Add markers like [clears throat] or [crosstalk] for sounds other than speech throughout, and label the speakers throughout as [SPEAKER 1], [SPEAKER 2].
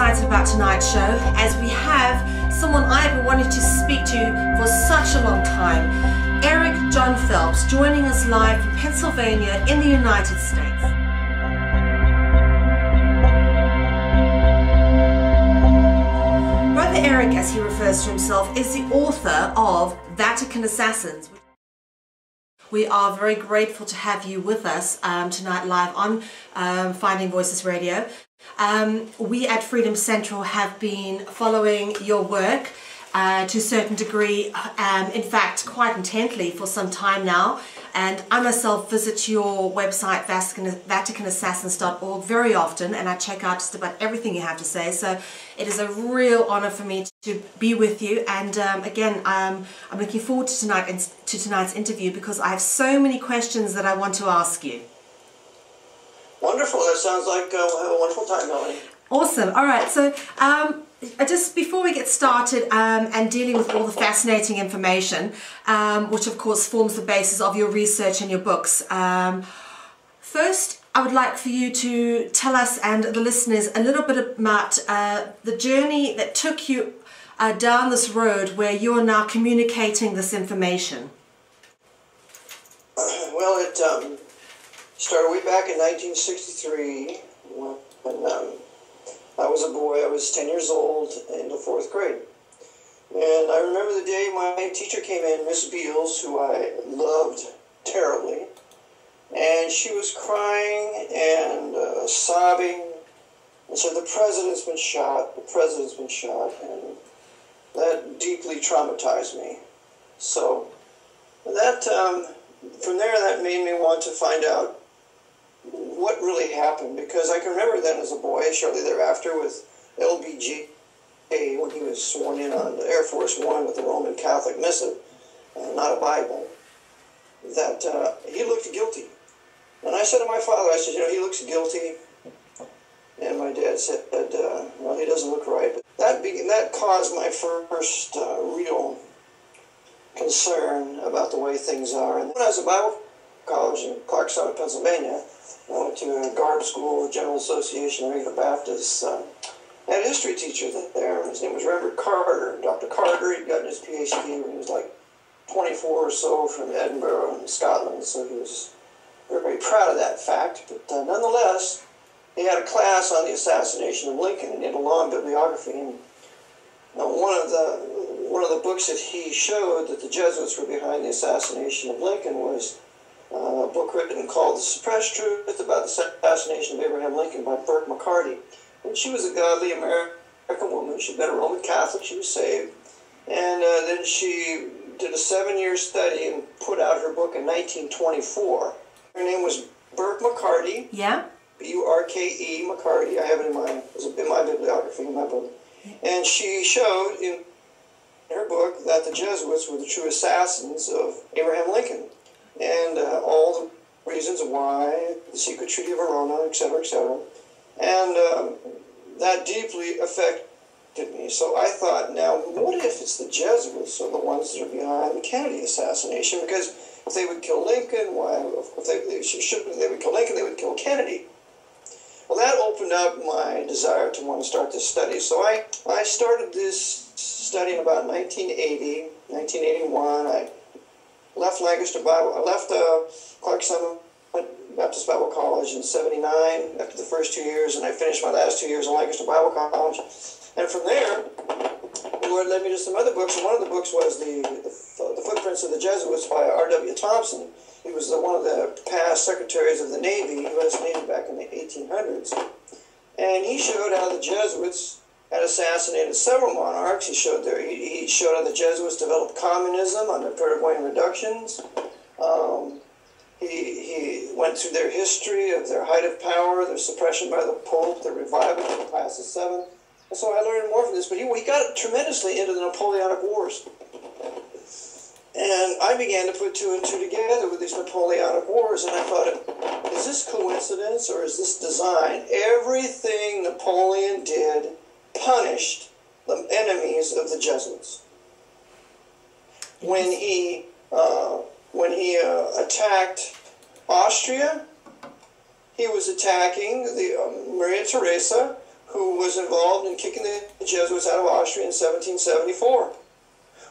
[SPEAKER 1] excited about tonight's show as we have someone I've wanting to speak to for such a long time. Eric John Phelps joining us live from Pennsylvania in the United States. Brother Eric, as he refers to himself, is the author of Vatican Assassins. We are very grateful to have you with us um, tonight live on um, Finding Voices Radio. Um, we at Freedom Central have been following your work uh, to a certain degree, um, in fact, quite intently for some time now. And I myself visit your website, VaticanAssassins.org, very often, and I check out just about everything you have to say. So it is a real honor for me to be with you. And um, again, um, I'm looking forward to tonight to tonight's interview because I have so many questions that I want to ask you.
[SPEAKER 2] Wonderful. That sounds like uh, we'll have a wonderful time, Melanie.
[SPEAKER 1] Awesome. All right. So, um, just before we get started um, and dealing with all the fascinating information, um, which of course forms the basis of your research and your books, um, first I would like for you to tell us and the listeners a little bit about uh, the journey that took you uh, down this road where you are now communicating this information. [clears throat]
[SPEAKER 2] Well, it um, started way back in 1963 when um, I was a boy. I was 10 years old in the fourth grade. And I remember the day my teacher came in, Miss Beals, who I loved terribly. And she was crying and uh, sobbing and said, The president's been shot, the president's been shot. And that deeply traumatized me. So that, um, from there, that made me want to find out what really happened because I can remember then as a boy, shortly thereafter, with LBJ when he was sworn in on Air Force One with the Roman Catholic missal, uh, not a Bible, that uh, he looked guilty. And I said to my father, I said, you know, he looks guilty. And my dad said, uh, well, he doesn't look right. But that, be- that caused my first uh, real concern about the way things are. And when I was at Bible college in Clarkstown, Pennsylvania, went to a guard school, General Association, Regular Baptist. Uh, I had a history teacher there. His name was Reverend Carter. Dr. Carter, he'd gotten his PhD when he was like 24 or so from Edinburgh in Scotland, so he was very, proud of that fact. But uh, nonetheless, he had a class on the assassination of Lincoln and he had a long bibliography. And one of the one of the books that he showed that the Jesuits were behind the assassination of Lincoln was uh, a book written called The Suppressed Truth about the Assassination of Abraham Lincoln by Burke McCarty. And she was a godly American woman. She'd been a Roman Catholic. She was saved. And uh, then she did a seven-year study and put out her book in 1924. Her name was Burke McCarty.
[SPEAKER 1] Yeah.
[SPEAKER 2] B-U-R-K-E McCarty. I have it in my, in my bibliography in my book. And she showed in her book that the Jesuits were the true assassins of Abraham Lincoln and uh, all the reasons why, the secret treaty of Verona, etc., etc. And um, that deeply affected me. So I thought, now, what if it's the Jesuits are the ones that are behind the Kennedy assassination? Because if they would kill Lincoln, why? If they, they should, they would kill Lincoln, they would kill Kennedy. Well, that opened up my desire to want to start this study. So I, I started this study in about 1980, 1981. I left Lancaster Bible, I left uh, Clarkstown Baptist Bible College in 79 after the first two years, and I finished my last two years in Lancaster Bible College. And from there, the Lord led me to some other books, and one of the books was the, the, the Footprints of the Jesuits by R.W. Thompson. He was the, one of the past secretaries of the Navy, U.S. Navy back in the 1800s. And he showed how the Jesuits had assassinated several monarchs. He showed there. He, he showed how the Jesuits developed communism under Vertigoin reductions. Um, he, he went through their history of their height of power, their suppression by the Pope, their revival of the Class of Seven. And so I learned more from this. But he, he got tremendously into the Napoleonic Wars. And I began to put two and two together with these Napoleonic Wars, and I thought, is this coincidence or is this design? Everything Napoleon did punished the enemies of the Jesuits. When he uh, when he uh, attacked Austria, he was attacking the um, Maria Theresa, who was involved in kicking the Jesuits out of Austria in 1774.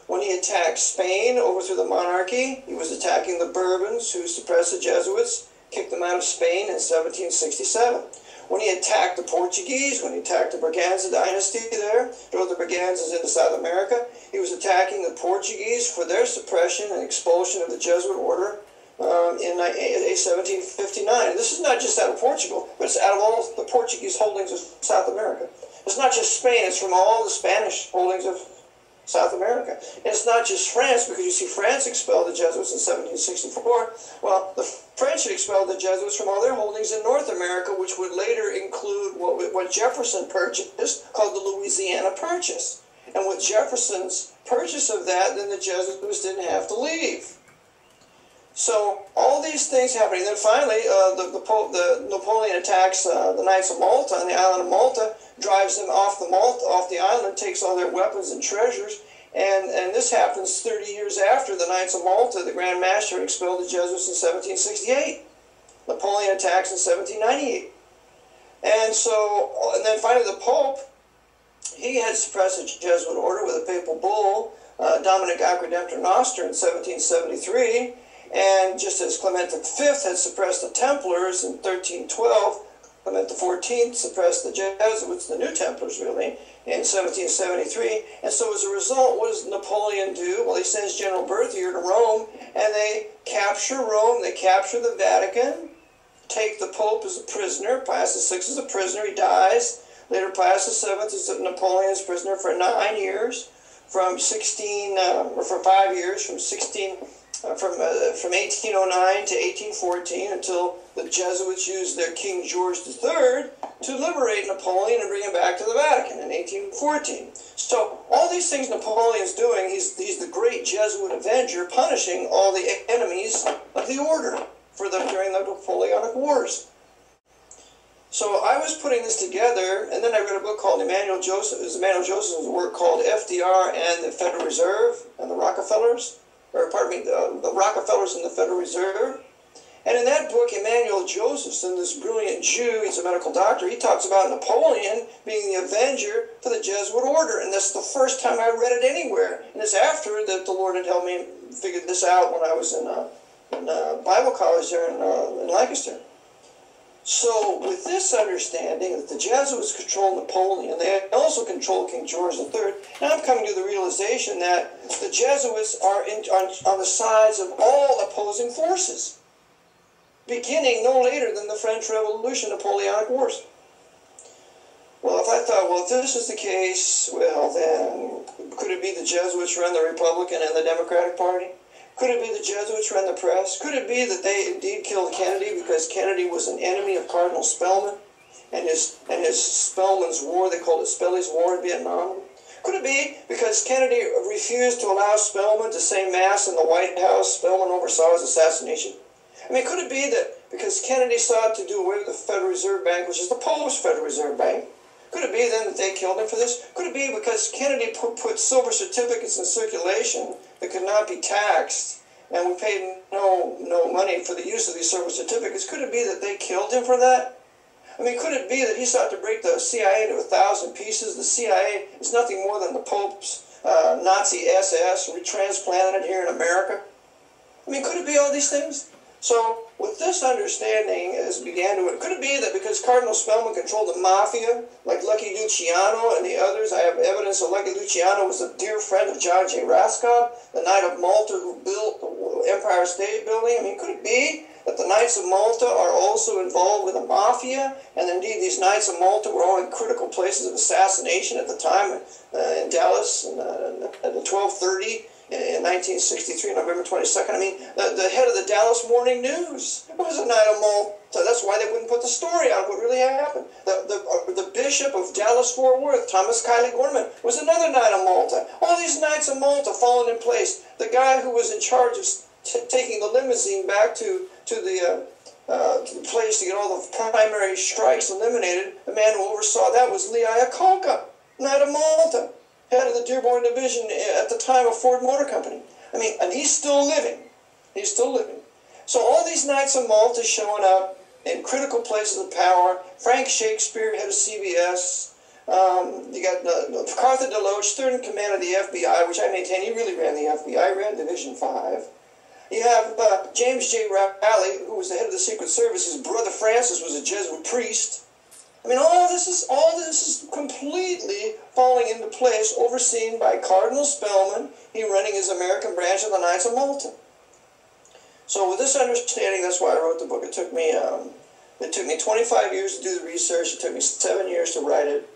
[SPEAKER 2] When he attacked Spain, overthrew the monarchy, he was attacking the Bourbons, who suppressed the Jesuits, kicked them out of Spain in 1767. When he attacked the Portuguese, when he attacked the Braganza dynasty there, drove the Braganzas into South America, he was attacking the Portuguese for their suppression and expulsion of the Jesuit order um, in 1759. This is not just out of Portugal, but it's out of all the Portuguese holdings of South America. It's not just Spain, it's from all the Spanish holdings of South America. And it's not just France, because you see France expelled the Jesuits in 1764. Well, the French had expelled the Jesuits from all their holdings in North America, which would later include what, what Jefferson purchased, called the Louisiana Purchase. And with Jefferson's purchase of that, then the Jesuits didn't have to leave. So all these things happening. Then finally, uh, the, the, the, Napoleon attacks uh, the Knights of Malta on the island of Malta, drives them off the Malta, off the island, takes all their weapons and treasures. And, and this happens 30 years after the Knights of Malta, the Grand Master expelled the Jesuits in 1768. Napoleon attacks in 1798. And so, and then finally the Pope, he had suppressed the Jesuit order with a papal bull, uh, Dominus Ac Redemptor Noster in 1773. And just as Clement V had suppressed the Templars in 1312, Clement XIV suppressed the Jesuits, the New Templars really, in 1773. And so as a result, what does Napoleon do? Well, he sends General Berthier to Rome, and they capture Rome, they capture the Vatican, take the Pope as a prisoner, Pius VI is a prisoner, he dies. Later, Pius VII is Napoleon's prisoner for nine years, from 16, uh, or for five years, from 16 uh, from, uh, from 1809 to 1814 until the Jesuits used their King George III to liberate Napoleon and bring him back to the Vatican in 1814. So all these things Napoleon's doing, he's, he's the great Jesuit avenger punishing all the enemies of the order for the, during the Napoleonic Wars. So I was putting this together, and then I read a book called Emmanuel Joseph. It was Emmanuel Joseph's work called FDR and the Federal Reserve and the Rockefellers or pardon me, the, the Rockefellers and the Federal Reserve. And in that book, Emmanuel Josephson, this brilliant Jew, he's a medical doctor, he talks about Napoleon being the avenger for the Jesuit order. And that's the first time I read it anywhere. And it's after that the Lord had helped me figure this out when I was in, uh, in uh, Bible college there in, uh, in Lancaster. So, with this understanding that the Jesuits control Napoleon, they also control King George III, now I'm coming to the realization that the Jesuits are in, on, on the sides of all opposing forces, beginning no later than the French Revolution, Napoleonic Wars. Well, if I thought, well, if this is the case, well, then could it be the Jesuits run the Republican and the Democratic Party? Could it be the Jesuits ran the press? Could it be that they indeed killed Kennedy because Kennedy was an enemy of Cardinal Spellman and his and his Spellman's War? They called it Spelly's War in Vietnam. Could it be because Kennedy refused to allow Spellman to say Mass in the White House? Spellman oversaw his assassination. I mean, could it be that because Kennedy sought to do away with the Federal Reserve Bank, which is the Polish Federal Reserve Bank, could it be then that they killed him for this? Could it be because Kennedy put, silver certificates in circulation that could not be taxed, and we paid no no money for the use of these silver certificates? Could it be that they killed him for that? I mean, could it be that he sought to break the CIA into a thousand pieces? The CIA is nothing more than the Pope's uh, Nazi SS retransplanted here in America. I mean, could it be all these things? So, with this understanding, as began to, could it be that because Cardinal Spellman controlled the mafia, like Lucky Luciano and the others, I have evidence that Lucky Luciano was a dear friend of John J. Raskob, the Knight of Malta who built the Empire State Building? I mean, could it be that the Knights of Malta are also involved with the mafia? And indeed, these Knights of Malta were all in critical places of assassination at the time uh, in Dallas in, uh, at the 1230 in 1963, November 22nd. I mean, the, the head of the Dallas Morning News was a Knight of Malta. That's why they wouldn't put the story out of what really happened. The, the, uh, the Bishop of Dallas Fort Worth, Thomas Kiely Gorman, was another Knight of Malta. All these Knights of Malta fallen in place. The guy who was in charge of taking the limousine back to, to the uh, uh, place to get all the primary strikes eliminated, the man who oversaw that was Lee Iacocca, Knight of Malta head of the Dearborn Division at the time of Ford Motor Company. I mean, and he's still living. He's still living. So all these Knights of Malta showing up in critical places of power. Frank Shakespeare, head of CBS. Um, you got uh, Cartha DeLoach, third in command of the FBI, which I maintain he really ran the FBI, ran Division 5. You have uh, James J. Rowley, who was the head of the Secret Service. His brother Francis was a Jesuit priest. I mean, all this is all this is completely falling into place, overseen by Cardinal Spellman. He running his American branch of the Knights of Malta. So with this understanding, that's why I wrote the book. It took me um, it took me 25 years to do the research. It took me seven years to write it,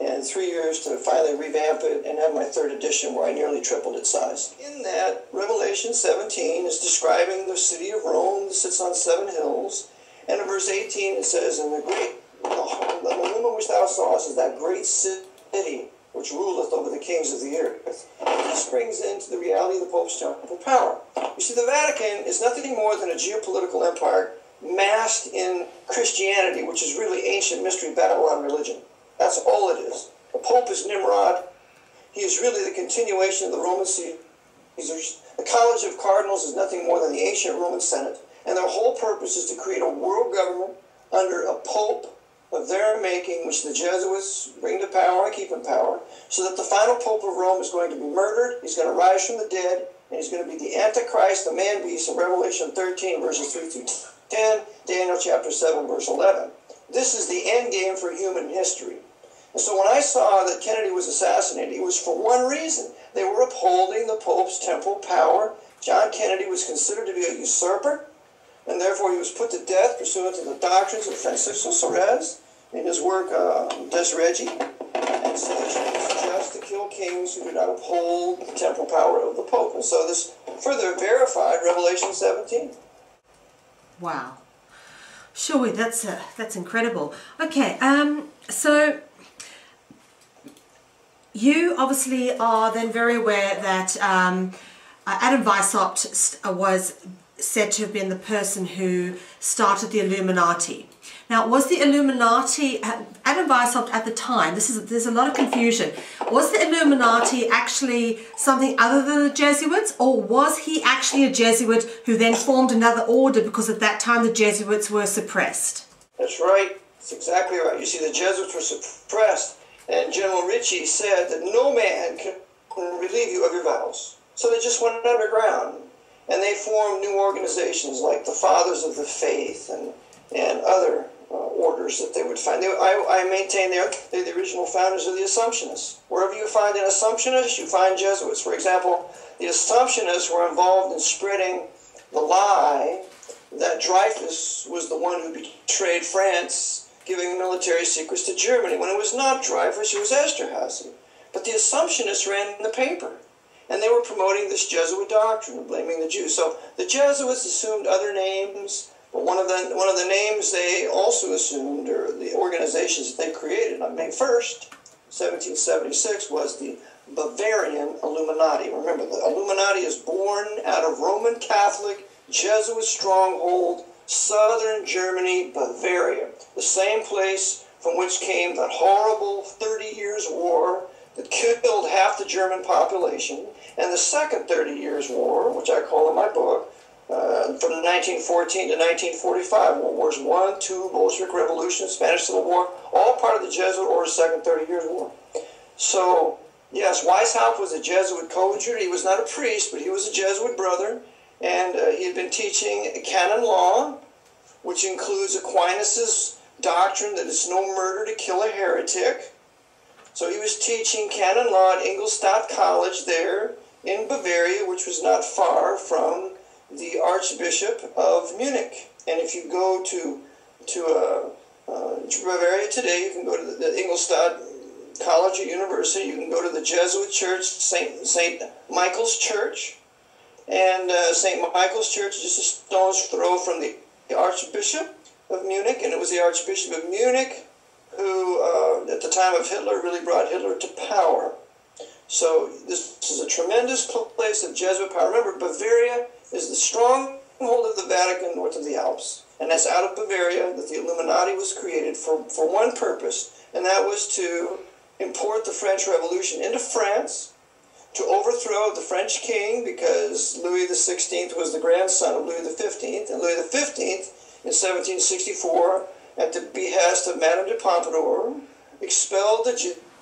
[SPEAKER 2] and three years to finally revamp it and have my third edition, where I nearly tripled its size. In that, Revelation 17 is describing the city of Rome that sits on seven hills, and in verse 18 it says, "In the great the, woman which thou sawest is that great city which ruleth over the kings of the earth. This brings into the reality of the Pope's temporal power. You see, the Vatican is nothing more than a geopolitical empire masked in Christianity, which is really ancient mystery Babylon religion. That's all it is. The Pope is Nimrod. He is really the continuation of the Roman Caesars. The College of Cardinals is nothing more than the ancient Roman Senate. And their whole purpose is to create a world government under a Pope of their making, which the Jesuits bring to power and keep in power, so that the final Pope of Rome is going to be murdered, he's going to rise from the dead, and he's going to be the Antichrist, the man beast in Revelation 13, verses 3 through 10, Daniel chapter 7, verse 11. This is the end game for human history. And so when I saw that Kennedy was assassinated, it was for one reason. They were upholding the Pope's temporal power. John Kennedy was considered to be a usurper, and therefore he was put to death pursuant to the doctrines of Francisco Suarez in his work uh, Des Regi, and sedition is just to kill kings who do not uphold the temporal power of the Pope. And so this further verified Revelation 17.
[SPEAKER 1] Wow. Sure, that's uh, that's incredible. Okay, um, so you obviously are then very aware that um, uh, Adam Weishaupt was said to have been the person who started the Illuminati. Now, was the Illuminati, Adam Weishaupt at the time, this is there's a lot of confusion, was the Illuminati actually something other than the Jesuits, or was he actually a Jesuit who then formed another order because at that time the Jesuits were suppressed?
[SPEAKER 2] That's right. That's exactly right. You see, the Jesuits were suppressed, and General Ricci said that no man can relieve you of your vows. So they just went underground and they formed new organizations like the Fathers of the Faith and, and other uh, Uh, orders that they would find. They, I, I maintain they're, they're the original founders of the Assumptionists. Wherever you find an Assumptionist, you find Jesuits. For example, the Assumptionists were involved in spreading the lie that Dreyfus was the one who betrayed France, giving military secrets to Germany. When it was not Dreyfus, it was Esterhazy. But the Assumptionists ran the paper and they were promoting this Jesuit doctrine of blaming the Jews. So the Jesuits assumed other names, but one of the one of the names they also assumed, or the organizations that they created on May 1st, 1776, was the Bavarian Illuminati. Remember, the Illuminati is born out of Roman Catholic Jesuit stronghold, southern Germany, Bavaria, the same place from which came that horrible 30 Years' War that killed half the German population, and the Second Thirty Years' War, which I call in my book, uh, from 1914 to 1945, World Wars One, Two, Bolshevik Revolution, Spanish Civil War, all part of the Jesuit Order's Second Thirty Years' War. So, yes, Weishaupt was a Jesuit coadjutor. He was not a priest, but he was a Jesuit brother, and uh, he had been teaching canon law, which includes Aquinas's doctrine that it's no murder to kill a heretic. So he was teaching canon law at Ingolstadt College there in Bavaria, which was not far from the Archbishop of Munich. And if you go to to uh, uh, Bavaria today, you can go to the, the Ingolstadt College or University. You can go to the Jesuit Church, Saint Saint Michael's Church, and uh, Saint Michael's Church is just a stone's throw from the Archbishop of Munich, and it was the Archbishop of Munich who, uh, at the time of Hitler, really brought Hitler to power. So this is a tremendous place of Jesuit power. Remember, Bavaria is the stronghold of the Vatican north of the Alps. And that's out of Bavaria that the Illuminati was created for, for one purpose, and that was to import the French Revolution into France, to overthrow the French king, because Louis XVI was the grandson of Louis XV, and Louis XV in 1764, at the behest of Madame de Pompadour, expelled the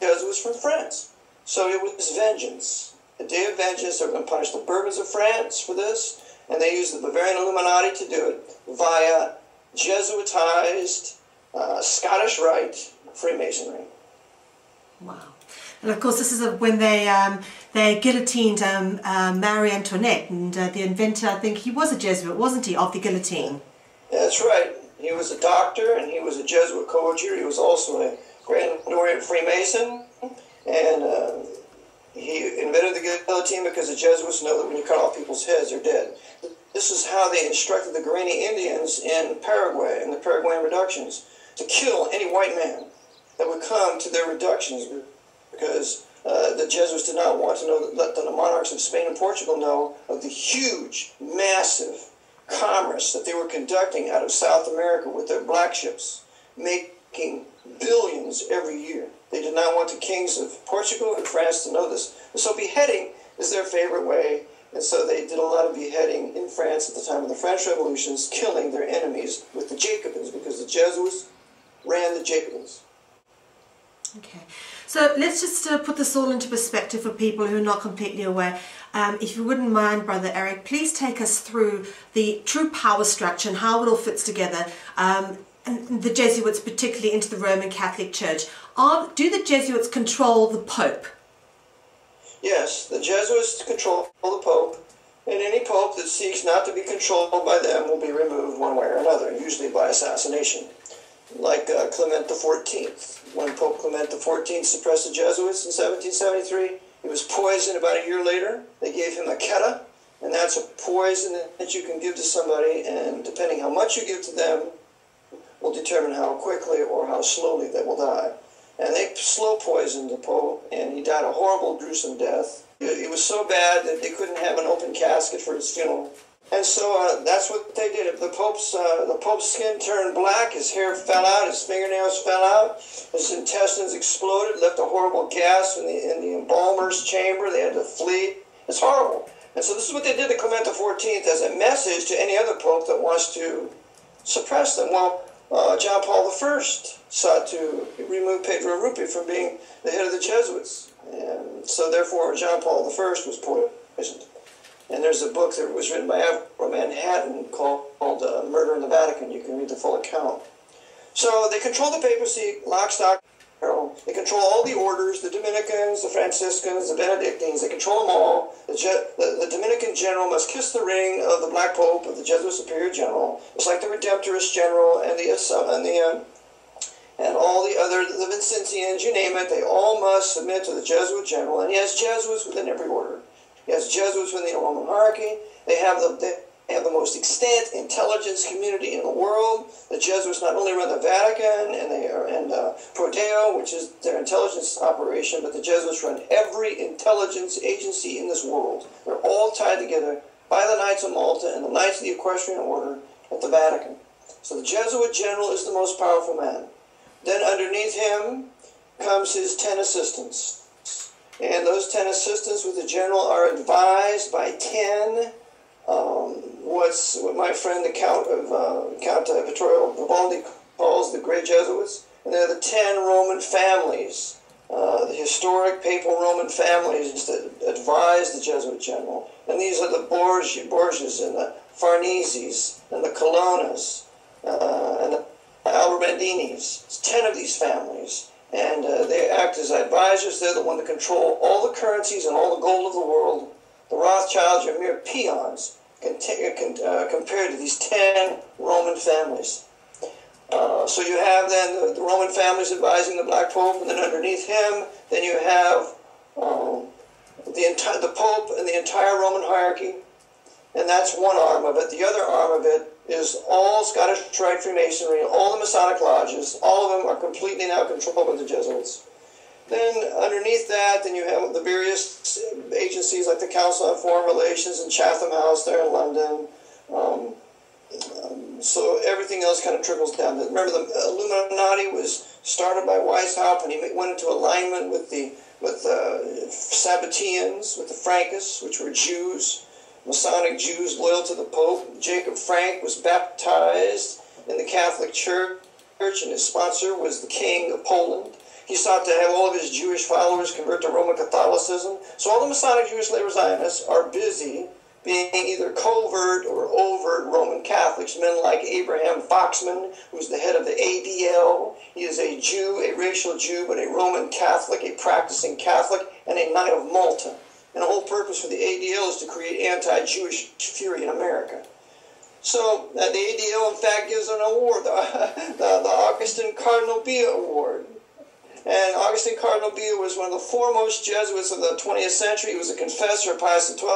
[SPEAKER 2] Jesuits from France. So it was vengeance. A day of vengeance. They were going to punish the Bourbons of France for this, and they used the Bavarian Illuminati to do it via Jesuitized uh, Scottish Rite Freemasonry.
[SPEAKER 1] Wow. And of course, this is a, when they um, they guillotined um, uh, Marie Antoinette, and uh, the inventor, I think he was a Jesuit, wasn't he, of the guillotine?
[SPEAKER 2] That's right. He was a doctor, and he was a Jesuit coadjutor. He was also a Grand Orient Freemason, and uh, he invented the guillotine because the Jesuits know that when you cut off people's heads, they're dead. This is how they instructed the Guarani Indians in Paraguay, in the Paraguayan reductions, to kill any white man that would come to their reductions because uh, the Jesuits did not want to know, let the monarchs of Spain and Portugal know of the huge, massive commerce that they were conducting out of South America with their black ships, making billions every year. They did not want the kings of Portugal and France to know this. And so beheading is their favorite way. And so they did a lot of beheading in France at the time of the French revolutions, killing their enemies with the Jacobins because the Jesuits ran the Jacobins.
[SPEAKER 1] Okay, so let's just uh, put this all into perspective for people who are not completely aware. Um, if you wouldn't mind, Brother Eric, please take us through the true power structure and how it all fits together. Um, the Jesuits, particularly into the Roman Catholic Church. Are, do the Jesuits control the Pope?
[SPEAKER 2] Yes, the Jesuits control the Pope, and any Pope that seeks not to be controlled by them will be removed one way or another, usually by assassination like uh, Clement XIV. When Pope Clement XIV suppressed the Jesuits in 1773, he was poisoned about a year later. They gave him a keta, and that's a poison that you can give to somebody, and depending how much you give to them, will determine how quickly or how slowly they will die. And they slow poisoned the Pope, and he died a horrible, gruesome death. It was so bad that they couldn't have an open casket for his funeral. And so uh, that's what they did. The Pope's uh, the Pope's skin turned black, his hair fell out, his fingernails fell out, his intestines exploded, left a horrible gas in the in the embalmer's chamber. They had to flee. It's horrible. And so this is what they did to Clement XIV as a message to any other pope that wants to suppress them. Well, uh, John Paul I sought to remove Pedro Arrupe from being the head of the Jesuits, and so therefore John Paul I was poisoned. And there's a book that was written by Avro Manhattan called, called uh, Murder in the Vatican. You can read the full account. So they control the papacy, lock, stock, barrel. They control all the orders, the Dominicans, the Franciscans, the Benedictines. They control them all. The, the, the, Dominican general must kiss the ring of the Black Pope, of the Jesuit Superior General. It's like the Redemptorist General and the, uh, and the uh, and all the other, the Vincentians, you name it, they all must submit to the Jesuit General. And he has Jesuits within every order. He has Jesuits within the Roman hierarchy. They have the they have the most extant intelligence community in the world. The Jesuits not only run the Vatican and they are and uh, Pro Deo, which is their intelligence operation, but the Jesuits run every intelligence agency in this world. They're all tied together by the Knights of Malta and the Knights of the Equestrian Order at the Vatican. So the Jesuit general is the most powerful man. Then underneath him comes his ten assistants. And those 10 assistants with the general are advised by 10, um, what's what my friend the Count of uh, Count uh, Vittorio Vivaldi calls the great Jesuits. And they're the 10 Roman families, uh, the historic papal Roman families that advise the Jesuit general. And these are the Borgia, Borgias and the Farneses and the Colonnas uh, and the Aldobrandinis. It's 10 of these families and uh, they act as advisors. They're the one that control all the currencies and all the gold of the world. The Rothschilds are mere peons compared to these ten Roman families. Uh, so you have then the, the, Roman families advising the Black Pope, and then underneath him, then you have um, the entire the Pope and the entire Roman hierarchy, and that's one arm of it. The other arm of it is all Scottish Rite Freemasonry, all the Masonic lodges, all of them are completely now controlled by the Jesuits. Then underneath that, then you have the various agencies like the Council on Foreign Relations and Chatham House there in London. Um, um, so everything else kind of trickles down. Remember, the Illuminati was started by Weishaupt, and he went into alignment with the with the Sabbateans, with the Frankists, which were Jews. Masonic Jews loyal to the Pope. Jacob Frank was baptized in the Catholic Church, and his sponsor was the King of Poland. He sought to have all of his Jewish followers convert to Roman Catholicism. So all the Masonic Jewish labor Zionists are busy being either covert or overt Roman Catholics, men like Abraham Foxman, who's the head of the ADL. He is a Jew, a racial Jew, but a Roman Catholic, a practicing Catholic, and a Knight of Malta. And the whole purpose for the ADL is to create anti-Jewish fury in America. So uh, the ADL, in fact, gives an award, the, [laughs] the, the Augustine Cardinal Bea Award. And Augustine Cardinal Bea was one of the foremost Jesuits of the 20th century. He was a confessor of Pius XII.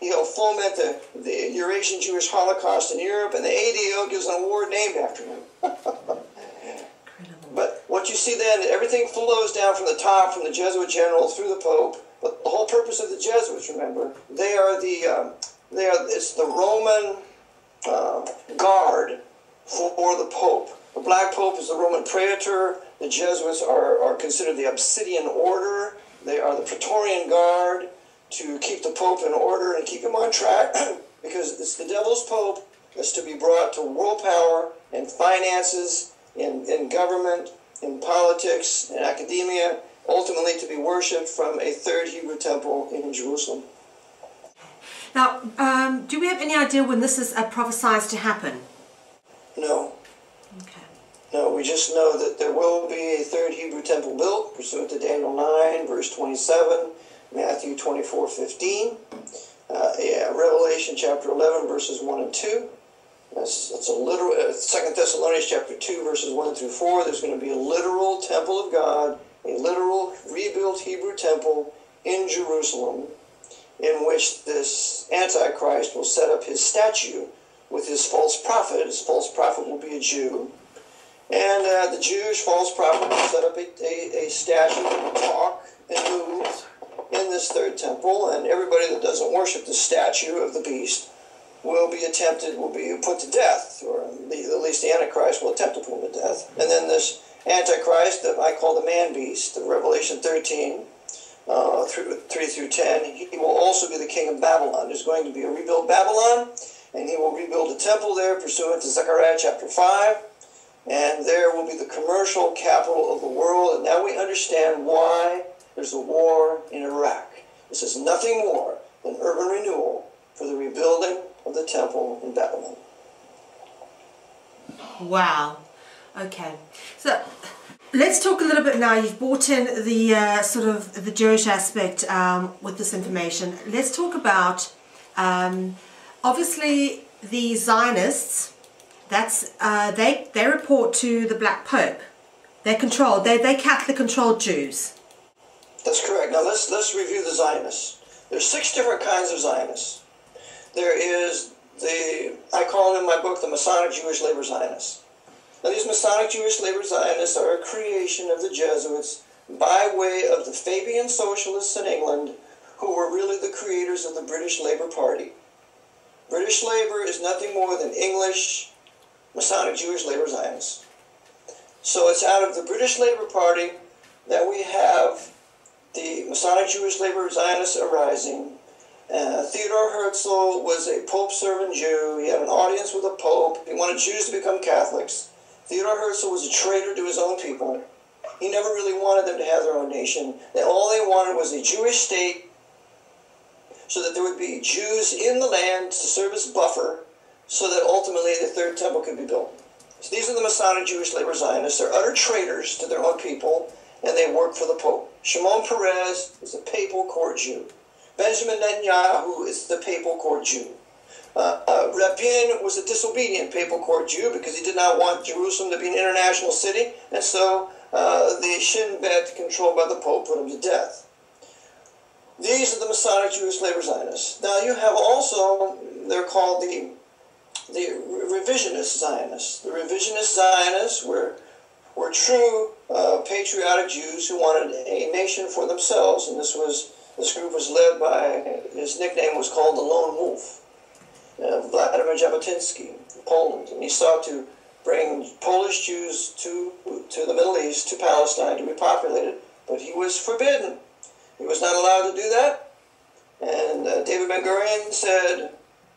[SPEAKER 2] He helped foment the, the Eurasian Jewish Holocaust in Europe, and the ADL gives an award named after him. but what you see then, everything flows down from the top, from the Jesuit general through the Pope. But the whole purpose of the Jesuits, remember, they are the um, they are it's the Roman uh, guard for the Pope. The Black Pope is the Roman Praetor. The Jesuits are, are considered the Obsidian Order. They are the Praetorian Guard to keep the Pope in order and keep him on track [clears throat] because it's the devil's Pope that's to be brought to world power and finances in, in government, in politics, in academia, ultimately to be worshipped from a third Hebrew temple in Jerusalem.
[SPEAKER 1] Now, um, do we have any idea when this is uh, prophesied to happen?
[SPEAKER 2] No. No, we just know that there will be a third Hebrew temple built, pursuant to Daniel 9, verse 27, Matthew 24, 15, uh, yeah, Revelation chapter 11, verses 1 and 2. That's, that's a literal, uh, 2 Thessalonians chapter 2, verses 1 through 4. There's going to be a literal temple of God, a literal rebuilt Hebrew temple in Jerusalem, in which this Antichrist will set up his statue with his false prophet. His false prophet will be a Jew. And uh, the Jewish false prophet will set up a, a, a statue talk and move in this third temple, and everybody that doesn't worship the statue of the beast will be attempted, will be put to death, or at least the Antichrist will attempt to put him to death. And then this Antichrist that I call the man beast, of Revelation 13, uh, 3 through 10, he will also be the king of Babylon. There's going to be a rebuilt Babylon, and he will rebuild a temple there pursuant to Zechariah chapter 5. And there will be the commercial capital of the world. And now we understand why there's a war in Iraq. This is nothing more than urban renewal for the rebuilding of the temple in Babylon.
[SPEAKER 1] Wow. Okay. So let's talk a little bit now. You've brought in the uh, sort of the Jewish aspect um, with this information. Let's talk about um, obviously the Zionists. That's uh, they they report to the Black Pope. They're controlled. They they Catholic controlled Jews.
[SPEAKER 2] That's correct. Now let's let's review the Zionists. There's six different kinds of Zionists. There is the I call in my book the Masonic Jewish Labor Zionists. Now these Masonic Jewish Labor Zionists are a creation of the Jesuits by way of the Fabian socialists in England, who were really the creators of the British Labour Party. British Labour is nothing more than English Masonic Jewish Labor Zionists. So it's out of the British Labour Party that we have the Masonic Jewish Labor Zionists arising. Uh, Theodore Herzl was a Pope servant Jew. He had an audience with the Pope. He wanted Jews to become Catholics. Theodore Herzl was a traitor to his own people. He never really wanted them to have their own nation. All they wanted was a Jewish state so that there would be Jews in the land to serve as buffer so that ultimately the third temple could be built. So these are the Masonic Jewish labor Zionists. They're utter traitors to their own people, and they work for the Pope. Shimon Peres is a papal court Jew. Benjamin Netanyahu is the papal court Jew. Uh, uh, Rabin was a disobedient papal court Jew because he did not want Jerusalem to be an international city, and so uh, the Shin Bet, controlled by the Pope, put him to death. These are the Masonic Jewish labor Zionists. Now you have also, they're called the the revisionist Zionists. The revisionist Zionists were, were true uh, patriotic Jews who wanted a nation for themselves, and this was this group was led by his nickname was called the Lone Wolf, uh, Vladimir Jabotinsky, Poland, and he sought to bring Polish Jews to to the Middle East, to Palestine, to repopulate it, but he was forbidden. He was not allowed to do that, and uh, David Ben Gurion said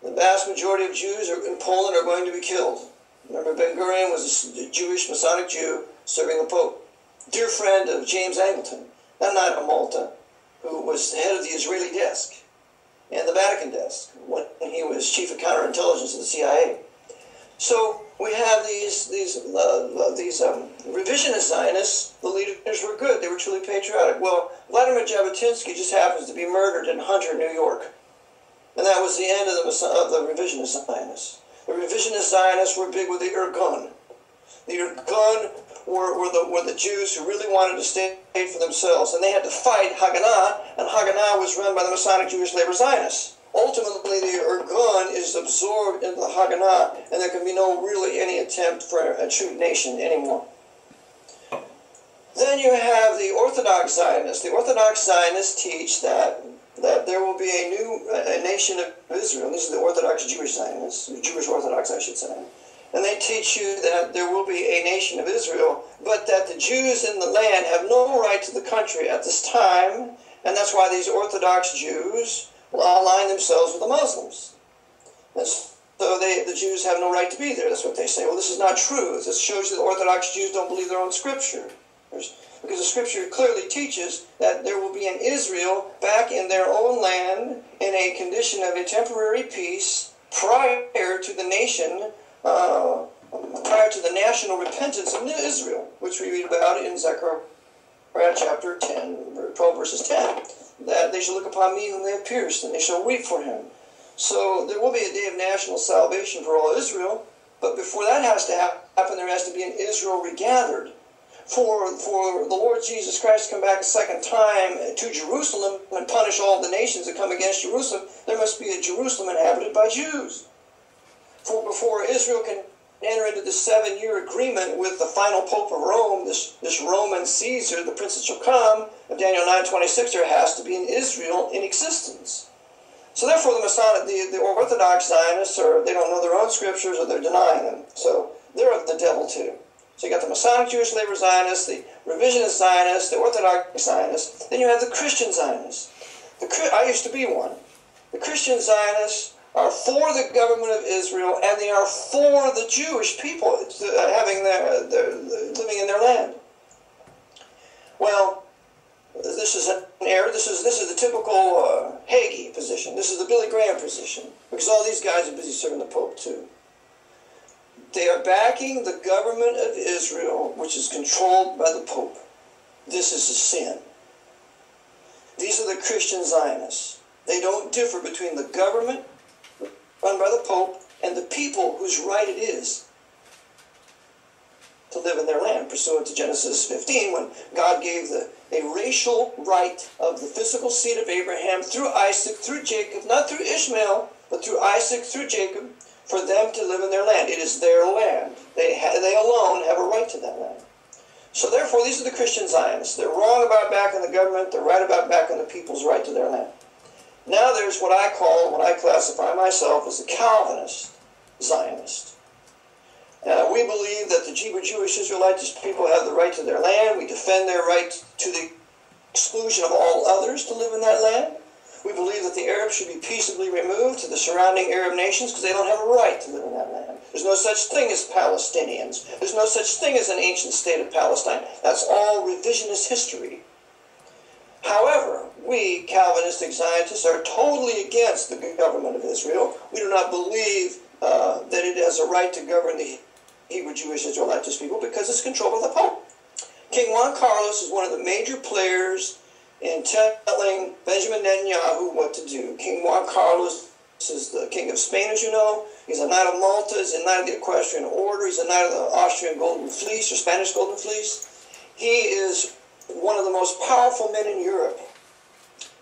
[SPEAKER 2] the vast majority of Jews in Poland are going to be killed. Remember, Ben Gurion was a Jewish Masonic Jew serving the Pope. Dear friend of James Angleton, that Knight of Malta, who was the head of the Israeli desk and the Vatican desk when he was chief of counterintelligence of the CIA. So we have these these uh, these um, revisionist Zionists. The leaders were good; they were truly patriotic. Well, Vladimir Jabotinsky just happens to be murdered in Hunter, New York, and that was the end of the of the revisionist Zionists. The revisionist Zionists were big with the Irgun. The Irgun were, were, the, were the Jews who really wanted to state for themselves, and they had to fight Haganah, and Haganah was run by the Masonic Jewish Labor Zionists. Ultimately, the Irgun is absorbed into the Haganah, and there can be no really any attempt for a true nation anymore. Then you have the Orthodox Zionists. The Orthodox Zionists teach that that there will be a new a nation of Israel. This is the Orthodox Jewish Zionists, Jewish Orthodox, I should say and they teach you that there will be a nation of Israel, but that the Jews in the land have no right to the country at this time, and that's why these Orthodox Jews will align themselves with the Muslims. So they, the Jews have no right to be there. That's what they say. Well, this is not true. This shows you that Orthodox Jews don't believe their own scripture. Because the scripture clearly teaches that there will be an Israel back in their own land in a condition of a temporary peace prior to the nation uh, prior to the national repentance of Israel, which we read about in Zechariah chapter 10, 12 verses 10, that they shall look upon me whom they have pierced, and they shall weep for him. So there will be a day of national salvation for all Israel, but before that has to happen, there has to be an Israel regathered. For, for the Lord Jesus Christ to come back a second time to Jerusalem and punish all the nations that come against Jerusalem, there must be a Jerusalem inhabited by Jews for before Israel can enter into the seven year agreement with the final Pope of Rome, this, this Roman Caesar, the prince shall come, of Daniel 9.26, there has to be an Israel in existence. So therefore the Masonic, the, the Orthodox Zionists, are, they don't know their own scriptures or they're denying them. So they're of the devil too. So you got the Masonic Jewish Labor Zionists, the Revisionist Zionists, the Orthodox Zionists. Then you have the Christian Zionists. The, I used to be one. The Christian Zionists are for the government of Israel and they are for the Jewish people uh, having their, their, living in their land. Well, this is an error. This is this is the typical uh, Hagee position. This is the Billy Graham position because all these guys are busy serving the Pope too. They are backing the government of Israel, which is controlled by the Pope. This is a sin. These are the Christian Zionists. They don't differ between the government run by the Pope and the people whose right it is to live in their land, pursuant to Genesis 15, when God gave the, a racial right of the physical seed of Abraham through Isaac, through Jacob, not through Ishmael, but through Isaac, through Jacob, for them to live in their land. It is their land. They, ha- they alone have a right to that land. So therefore, these are the Christian Zionists. They're wrong about backing the government. They're right about backing the people's right to their land. Now there's what I call, what I classify myself as a Calvinist Zionist. Uh, we believe that the Jewish Israelites people have the right to their land. We defend their right to the exclusion of all others to live in that land. We believe that the Arabs should be peaceably removed to the surrounding Arab nations because they don't have a right to live in that land. There's no such thing as Palestinians. There's no such thing as an ancient state of Palestine. That's all revisionist history. However, we Calvinistic Zionists are totally against the government of Israel. We do not believe uh, that it has a right to govern the Hebrew Jewish Israelite people because it's controlled by the Pope. King Juan Carlos is one of the major players in telling Benjamin Netanyahu what to do. King Juan Carlos is the king of Spain, as you know. He's a knight of Malta. He's a knight of the Equestrian Order. He's a knight of the Austrian Golden Fleece or Spanish Golden Fleece. He is one of the most powerful men in Europe.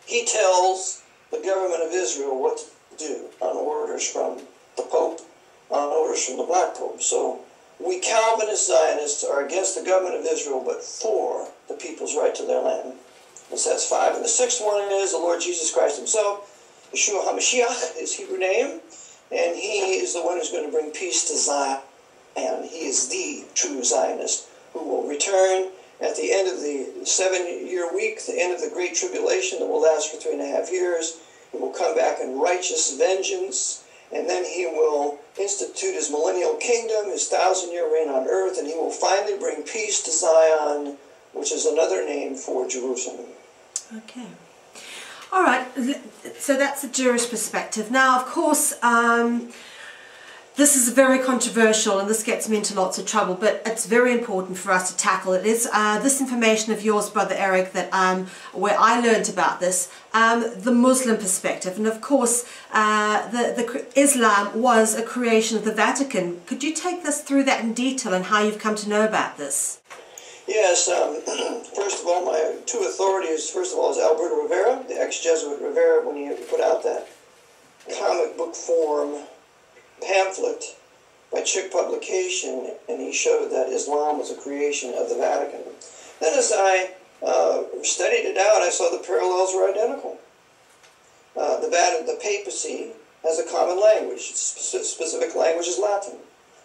[SPEAKER 2] He tells the government of Israel what to do on orders from the Pope, on orders from the Black Pope. So we Calvinist Zionists are against the government of Israel, but for the people's right to their land. That's five. And the sixth one is the Lord Jesus Christ himself. Yeshua HaMashiach is Hebrew name, and he is the one who's going to bring peace to Zion. And he is the true Zionist who will return at the end of the seven year week, the end of the Great Tribulation that will last for three and a half years, he will come back in righteous vengeance, and then he will institute his millennial kingdom, his thousand year reign on earth, and he will finally bring peace to Zion, which is another name for Jerusalem.
[SPEAKER 1] Okay. All right, so that's the Jewish perspective. Now, of course, um, this is very controversial and this gets me into lots of trouble, but it's very important for us to tackle. It is uh, this information of yours, Brother Eric, that um, where I learned about this, um, the Muslim perspective. And of course, uh, the, the Islam was a creation of the Vatican. Could you take us through that in detail and how you've come to know about this?
[SPEAKER 2] Yes, um, [clears throat] first of all, my two authorities, first of all, is Alberto Rivera, the ex-Jesuit Rivera, when he put out that comic book form pamphlet by Chick Publication, and he showed that Islam was a creation of the Vatican. Then, as I uh, studied it out, I saw the parallels were identical. Uh, the, Vatican, the papacy has a common language. Its specific language is Latin.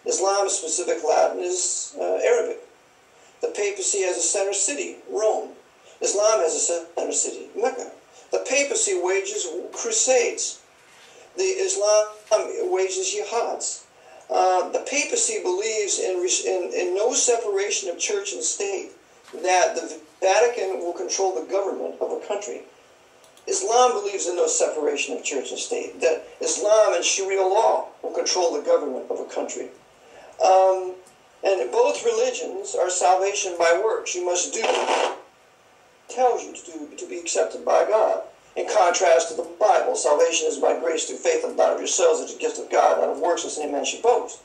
[SPEAKER 2] Islam's specific Latin is uh, Arabic. The papacy has a center city, Rome. Islam has a center city, Mecca. The papacy wages crusades the Islam wages jihads. Uh, the papacy believes in, in, in no separation of church and state, that the Vatican will control the government of a country. Islam believes in no separation of church and state, that Islam and Sharia law will control the government of a country. Um, and both religions are salvation by works. You must do tells you to do to be accepted by God. In contrast to the Bible, salvation is by grace through faith and not of yourselves, it's a gift of God, not of works, as any man should boast.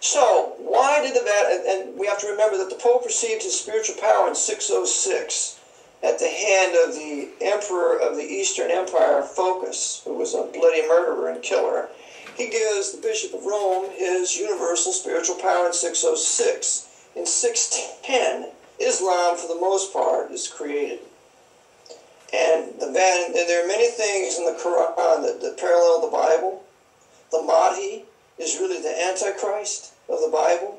[SPEAKER 2] So, why did the Vatican, and we have to remember that the Pope received his spiritual power in 606 at the hand of the Emperor of the Eastern Empire, Phocas, who was a bloody murderer and killer. He gives the Bishop of Rome his universal spiritual power in 606. In 610, Islam, for the most part, is created. And the and there are many things in the Quran that, that parallel the Bible. The Mahdi is really the Antichrist of the Bible.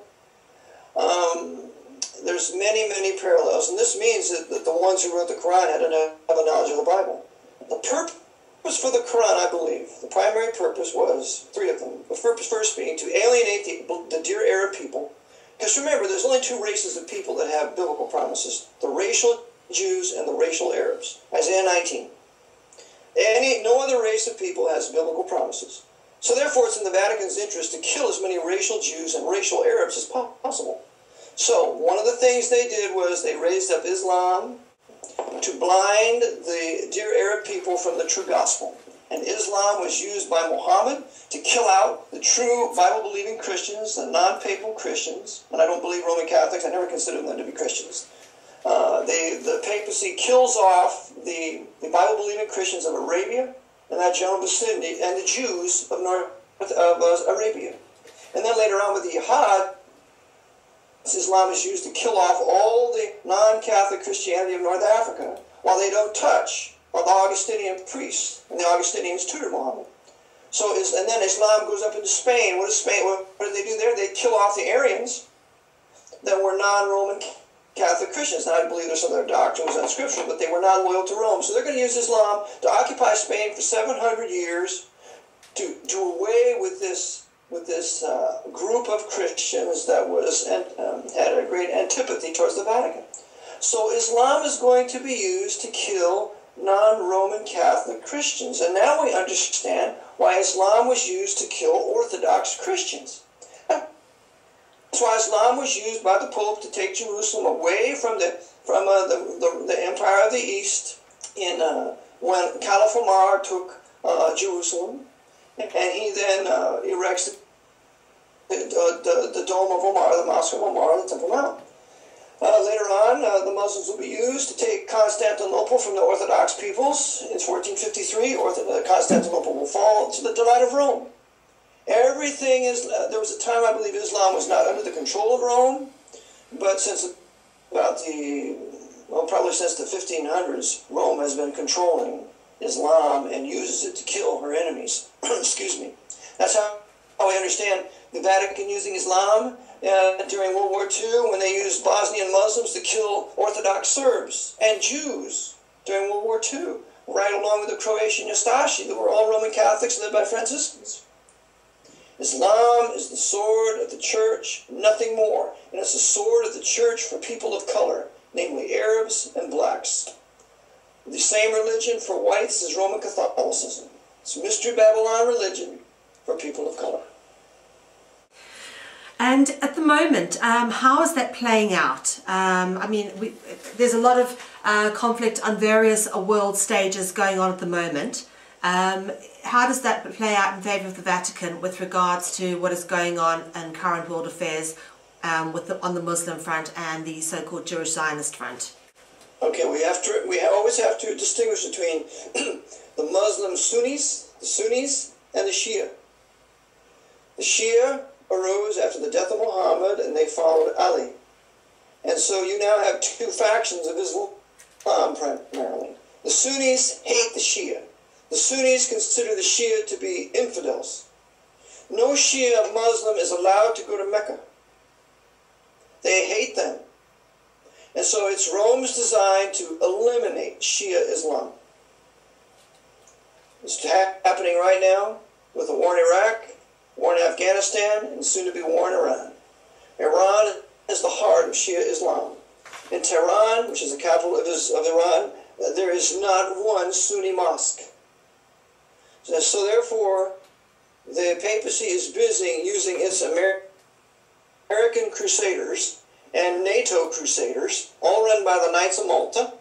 [SPEAKER 2] Um, there's many, many parallels, and this means that, that the ones who wrote the Quran had a knowledge of the Bible. The purpose for the Quran, I believe, the primary purpose was three of them. The first, first being to alienate the, the dear Arab people. Because remember, there's only two races of people that have biblical promises the racial Jews and the racial Arabs. Isaiah 19. Any, no other race of people has biblical promises. So therefore, it's in the Vatican's interest to kill as many racial Jews and racial Arabs as possible. So one of the things they did was they raised up Islam to blind the dear Arab people from the true gospel. And Islam was used by Muhammad to kill out the true Bible-believing Christians, the non-papal Christians. And I don't believe Roman Catholics. I never considered them to be Christians. Uh, they, the papacy kills off the, the Bible believing Christians of Arabia and that general vicinity and the Jews of North of uh, Arabia. And then later on with the Jihad, Islam is used to kill off all the non Catholic Christianity of North Africa while they don't touch the Augustinian priests and the Augustinians tutor Muhammad. So, and then Islam goes up into Spain. What does Spain? What, what do they do there? They kill off the Arians that were non-Roman Catholic Christians. Now, I believe there's some of their doctrine was unscriptural, but they were not loyal to Rome. So they're going to use Islam to occupy Spain for 700 years to do away with this with this uh, group of Christians that was um, had a great antipathy towards the Vatican. So Islam is going to be used to kill non-Roman Catholic Christians, and now we understand why Islam was used to kill Orthodox Christians. That's why Islam was used by the Pope to take Jerusalem away from the from uh, the, the, the, Empire of the East in uh, when Caliph Omar took uh, Jerusalem, and he then uh, erects the, the, the, dome of Omar, the Mosque of Omar, the Temple Mount. Uh, later on, uh, the Muslims will be used to take Constantinople from the Orthodox peoples. In 1453, Constantinople will fall to the delight of Rome. Everything is, uh, there was a time I believe Islam was not under the control of Rome, but since about the, well, probably since the 1500s, Rome has been controlling Islam and uses it to kill her enemies. [clears throat] Excuse me. That's how, how we understand the Vatican using Islam uh, during World War II when they used Bosnian Muslims to kill Orthodox Serbs and Jews during World War II, right along with the Croatian Ustashi that were all Roman Catholics led by Franciscans. Islam is the sword of the church, nothing more. And it's the sword of the church for people of color, namely Arabs and blacks. The same religion for whites is Roman Catholicism. It's Mystery Babylon religion for people of color.
[SPEAKER 1] And at the moment, um, how is that playing out? Um, I mean, we, there's a lot of uh, conflict on various uh, world stages going on at the moment. Um, how does that play out in favour of the Vatican with regards to what is going on in current world affairs um, with the, on the Muslim front and the so-called Jewish Zionist front?
[SPEAKER 2] Okay, we have to we always have to distinguish between [clears throat] the Muslim Sunnis, the Sunnis, and the Shia. The Shia arose after the death of Muhammad, and they followed Ali. And so you now have two [laughs] factions of Islam primarily. The Sunnis hate the Shia. The Sunnis consider the Shia to be infidels. No Shia Muslim is allowed to go to Mecca. They hate them. And so it's Rome's design to eliminate Shia Islam. It's happening right now with the war in Iraq, war in Afghanistan, and soon to be war in Iran. Iran is the heart of Shia Islam. In Tehran, which is the capital of, of Iran, there is not one Sunni mosque. So therefore, the papacy is busy using its Amer American crusaders and NATO crusaders, all run by the Knights of Malta.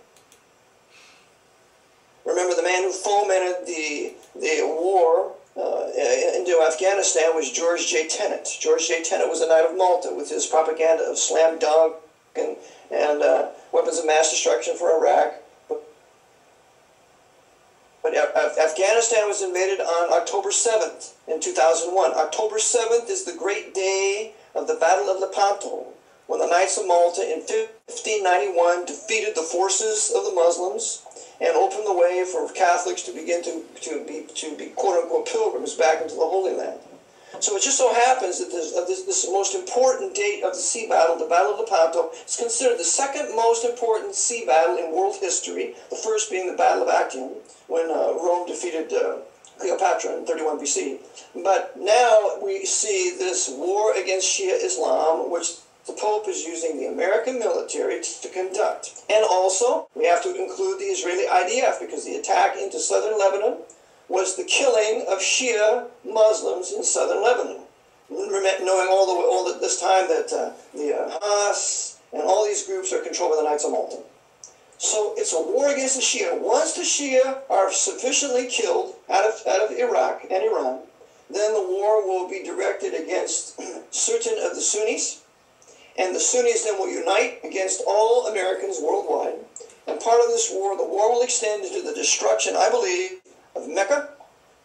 [SPEAKER 2] Remember, the man who fomented the, the war uh, into Afghanistan was George J. Tenet. George J. Tenet was a Knight of Malta with his propaganda of slam dunk and, and uh, weapons of mass destruction for Iraq. But Afghanistan was invaded on October 7th in 2001. October 7th is the great day of the Battle of Lepanto, when the Knights of Malta in 1591 defeated the forces of the Muslims and opened the way for Catholics to begin to, to, be, to be quote unquote pilgrims back into the Holy Land. So it just so happens that this, uh, this, this most important date of the sea battle, the Battle of Lepanto, is considered the second most important sea battle in world history, the first being the Battle of Actium, when uh, Rome defeated uh, Cleopatra in 31 BC. But now we see this war against Shia Islam, which the Pope is using the American military to conduct. And also, we have to include the Israeli IDF because the attack into southern Lebanon was the killing of Shia Muslims in southern Lebanon. Knowing all the all the, this time that uh, the uh, and all these groups are controlled by the Knights of Malta. So it's a war against the Shia. Once the Shia are sufficiently killed out of, out of Iraq and Iran, then the war will be directed against [clears throat] certain of the Sunnis, and the Sunnis then will unite against all Americans worldwide. And part of this war, the war will extend into the destruction, I believe, of Mecca,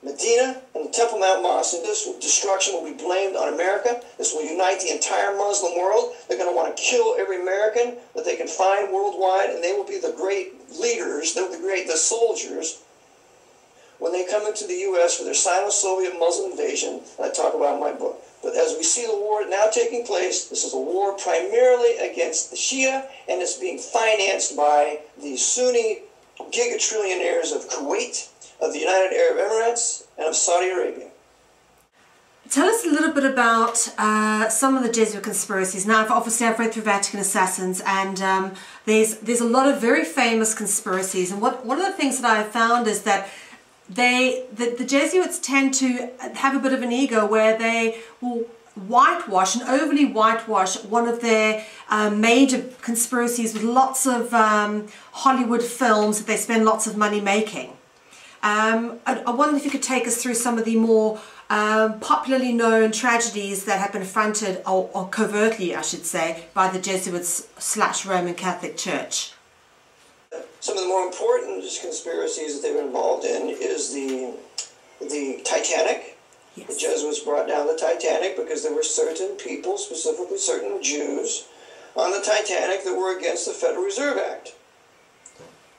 [SPEAKER 2] Medina and the Temple Mount Mosque. And this destruction will be blamed on America. This will unite the entire Muslim world. They're going to want to kill every American that they can find worldwide, and they will be the great leaders, they're the great, the soldiers. When they come into the U.S. for their Sino-Soviet Muslim invasion, I talk about in my book. But as we see the war now taking place, this is a war primarily against the Shia, and it's being financed by the Sunni gigatrillionaires of Kuwait, of the United Arab Emirates, and of Saudi Arabia.
[SPEAKER 1] Tell us a little bit about uh, some of the Jesuit conspiracies. Now, obviously, I've read through Vatican Assassins, and um, there's there's a lot of very famous conspiracies. And what one of the things that I've found is that they the, the Jesuits tend to have a bit of an ego where they will whitewash and overly whitewash one of their uh, major conspiracies with lots of um, Hollywood films that they spend lots of money making. Um, I, I, wonder if you could take us through some of the more um, popularly known tragedies that have been fronted, or, or, covertly I should say, by the Jesuits slash Roman Catholic Church.
[SPEAKER 2] Some of the more important conspiracies that they were involved in is the, the Titanic. Yes. The Jesuits brought down the Titanic because there were certain people, specifically certain Jews, on the Titanic that were against the Federal Reserve Act.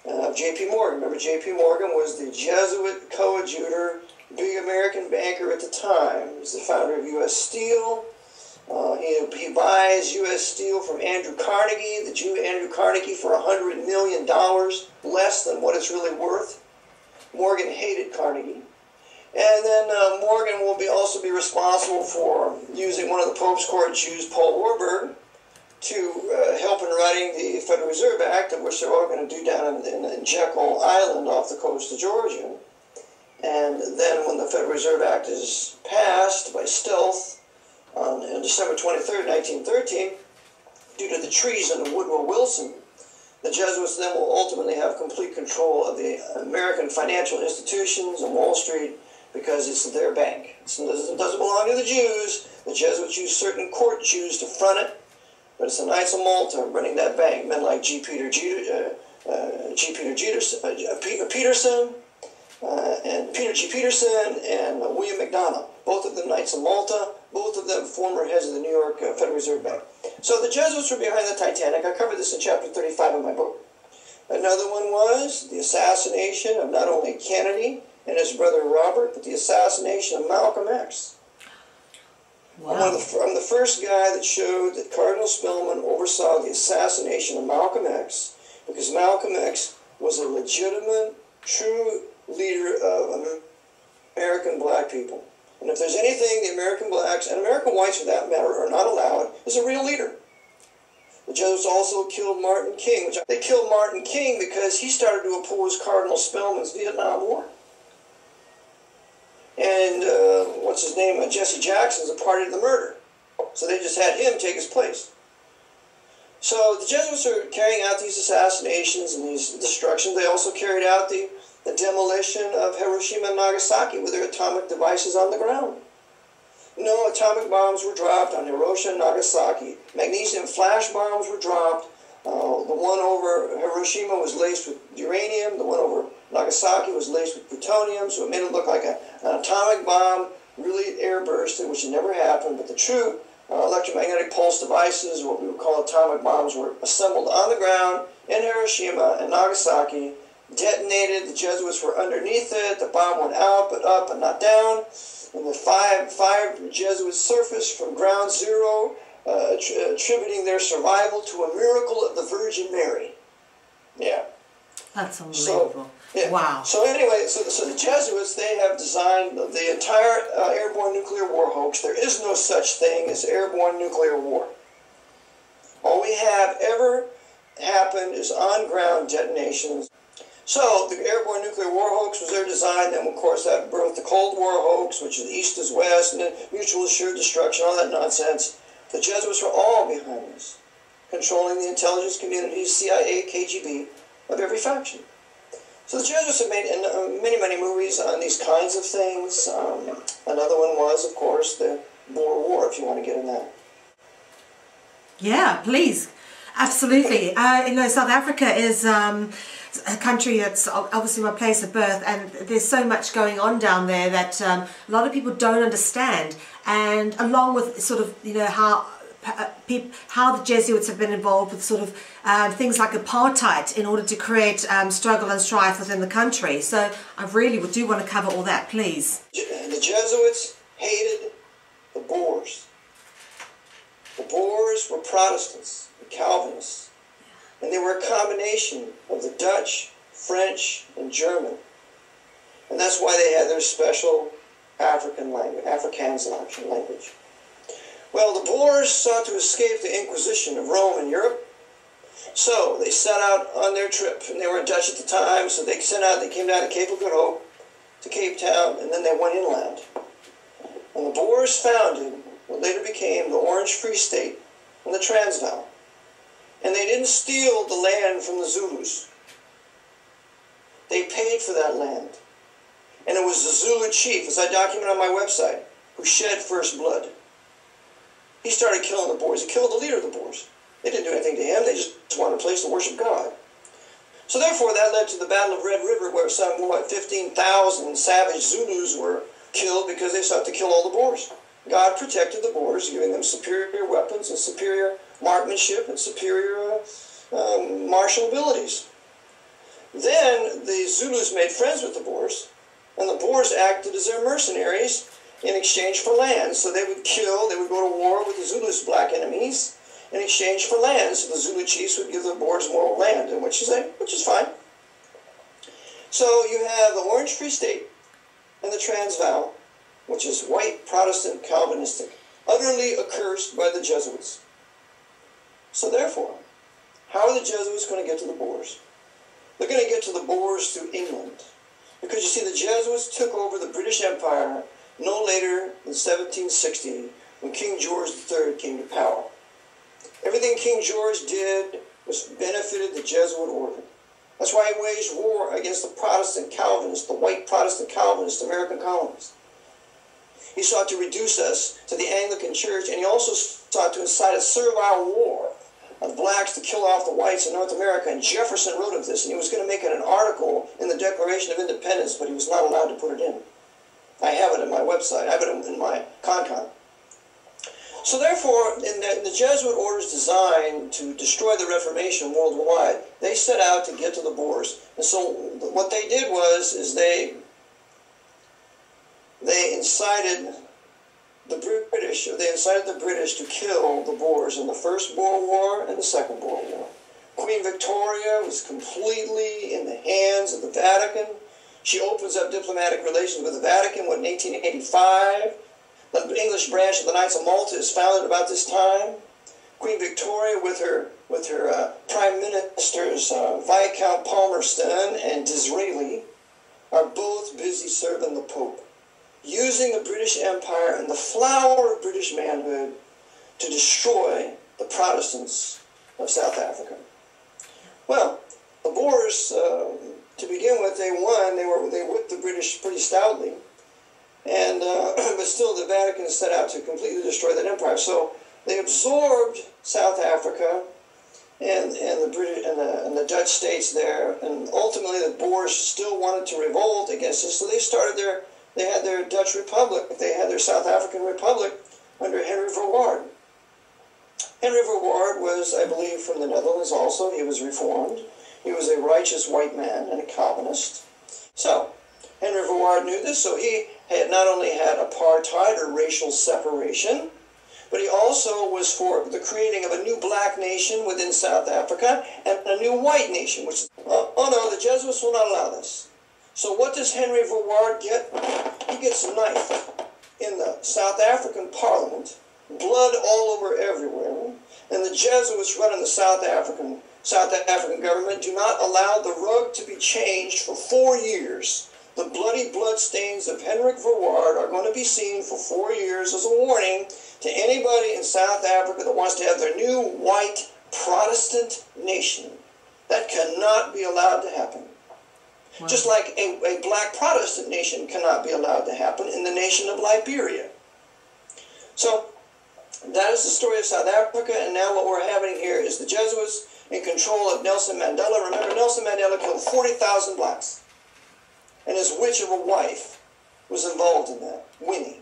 [SPEAKER 2] Uh, J.P. Morgan. Remember, J.P. Morgan was the Jesuit coadjutor, big American banker at the time. He's the founder of U.S. Steel. Uh, he, he buys U.S. Steel from Andrew Carnegie, the Jew Andrew Carnegie, for $100 million, less than what it's really worth. Morgan hated Carnegie. And then uh, Morgan will be also be responsible for using one of the Pope's court Jews, Paul Warburg, to uh, help in writing the Federal Reserve Act, which they're all going to do down in, in Jekyll Island off the coast of Georgia. And then when the Federal Reserve Act is passed by stealth on, on December 23rd, 1913, due to the treason of Woodrow Wilson, the Jesuits then will ultimately have complete control of the American financial institutions and Wall Street because it's their bank. It doesn't belong to the Jews. The Jesuits use certain court Jews to front it, but it's the Knights of Malta running that bank. Men like G. Peter, G. Uh, uh, G. Peter Peterson, uh, Peterson uh, and Peter G. Peterson and William McDonough, both of them Knights of Malta, both of them former heads of the New York uh, Federal Reserve Bank. So the Jesuits were behind the Titanic. I covered this in chapter 35 of my book. Another one was the assassination of not only Kennedy and his brother Robert, but the assassination of Malcolm X. Wow. I'm, the, I'm the first guy that showed that Cardinal Spellman oversaw the assassination of Malcolm X because Malcolm X was a legitimate, true leader of American black people. And if there's anything the American blacks and American whites for that matter are not allowed, is a real leader. The Jesuits also killed Martin King. Which they killed Martin King because he started to oppose Cardinal Spellman's Vietnam War. And uh, what's his name? Uh, Jesse Jackson's a party to the murder. So they just had him take his place. So the Jesuits are carrying out these assassinations and these destructions. They also carried out the the demolition of Hiroshima and Nagasaki with their atomic devices on the ground. No atomic bombs were dropped on Hiroshima and Nagasaki. Magnesium flash bombs were dropped. Uh, the one over Hiroshima was laced with uranium. The one over Nagasaki was laced with plutonium, so it made it look like a, an atomic bomb really airbursted, which never happened. But the true uh, electromagnetic pulse devices, what we would call atomic bombs, were assembled on the ground in Hiroshima and Nagasaki detonated. The Jesuits were underneath it. The bomb went out, but up and not down. And the five, five Jesuits surfaced from ground zero, uh, attributing their survival to a miracle of the Virgin Mary. Yeah.
[SPEAKER 1] That's unbelievable. So,
[SPEAKER 2] yeah.
[SPEAKER 1] Wow.
[SPEAKER 2] So anyway, so, so the Jesuits, they have designed the entire uh, airborne nuclear war hoax. There is no such thing as airborne nuclear war. All we have ever happened is on-ground detonations. So the airborne nuclear war hoax was their design. Then, of course, that birthed the Cold War hoax, which is East is West, and mutual assured destruction, all that nonsense. The Jesuits were all behind this, controlling the intelligence community, CIA, KGB, of every faction. So the Jesuits have made uh, many, many movies on these kinds of things. Um, another one was, of course, the Boer War, if you want to get in that.
[SPEAKER 1] Yeah, please. Absolutely. Uh, you know, South Africa is um, a country that's obviously my place of birth, and there's so much going on down there that um, a lot of people don't understand. And along with sort of, you know, how uh, how the Jesuits have been involved with sort of uh, things like apartheid in order to create um, struggle and strife within the country. So I really do want to cover all that, please.
[SPEAKER 2] The Jesuits hated the Boers. The Boers were Protestants, Calvinists. And they were a combination of the Dutch, French, and German. And that's why they had their special African language, Afrikaans language. Well, the Boers sought to escape the Inquisition of Rome and Europe. So they set out on their trip, and they were Dutch at the time, so they sent out, they came down to Cape of Good Hope, to Cape Town, and then they went inland. And the Boers founded what later became the Orange Free State and the Transvaal. And they didn't steal the land from the Zulus. They paid for that land. And it was the Zulu chief, as I document on my website, who shed first blood. He started killing the Boers. He killed the leader of the Boers. They didn't do anything to him. They just wanted a place to worship God. So therefore, that led to the Battle of Red River, where some, what, 15,000 savage Zulus were killed because they sought to kill all the Boers. God protected the Boers, giving them superior weapons and superior marksmanship and superior uh, um, martial abilities. Then the Zulus made friends with the Boers, and the Boers acted as their mercenaries in exchange for land. So they would kill, they would go to war with the Zulus' black enemies in exchange for land. So the Zulu chiefs would give the Boers more land, which is, which is fine. So you have the Orange Free State, and the Transvaal, which is white Protestant Calvinistic, utterly accursed by the Jesuits. So therefore, how are the Jesuits going to get to the Boers? They're going to get to the Boers through England. Because you see, the Jesuits took over the British Empire no later than 1760 when King George III came to power. Everything King George did was benefited the Jesuit order. That's why he waged war against the Protestant Calvinists, the white Protestant Calvinist American colonists. He sought to reduce us to the Anglican Church, and he also sought to incite a servile war of blacks to kill off the whites in North America. And Jefferson wrote of this, and he was going to make it an article in the Declaration of Independence, but he was not allowed to put it in. I have it in my website. I have it in my ConCon. So therefore, in the, in the, Jesuit orders designed to destroy the Reformation worldwide, they set out to get to the Boers. And so what they did was, is they they incited the British, they incited the British to kill the Boers in the First Boer War and the Second Boer War. Queen Victoria was completely in the hands of the Vatican. She opens up diplomatic relations with the Vatican in 1885. The English branch of the Knights of Malta is founded about this time. Queen Victoria, with her with her uh, prime ministers uh, Viscount Palmerston and Disraeli, are both busy serving the Pope using the British Empire and the flower of British manhood to destroy the Protestants of South Africa. Well, the Boers, uh, to begin with, they won. They were they whipped the British pretty stoutly, and uh, [clears throat] but still, the Vatican set out to completely destroy that empire. So they absorbed South Africa and, and the British and the, and the Dutch states there, and ultimately the Boers still wanted to revolt against us. So they started their they had their Dutch Republic, they had their South African Republic under Henry Verwoerd. Henry Verwoerd was, I believe, from the Netherlands also. He was reformed. He was a righteous white man and a Calvinist. So, Henry Verwoerd knew this, so he had not only had apartheid or racial separation, but he also was for the creating of a new black nation within South Africa and a new white nation, which, oh, oh no, the Jesuits will not allow this. So what does Henry Verwoerd get? He gets knifed in the South African Parliament, blood all over everywhere, and the Jesuits running the South African South African government do not allow the rug to be changed for four years. The bloody bloodstains of Hendrik Verwoerd are going to be seen for four years as a warning to anybody in South Africa that wants to have their new white Protestant nation. That cannot be allowed to happen. Wow. Just like a, a black Protestant nation cannot be allowed to happen in the nation of Liberia. So that is the story of South Africa, and now what we're having here is the Jesuits in control of Nelson Mandela. Remember, Nelson Mandela killed 40,000 blacks, and his witch of a wife was involved in that, Winnie.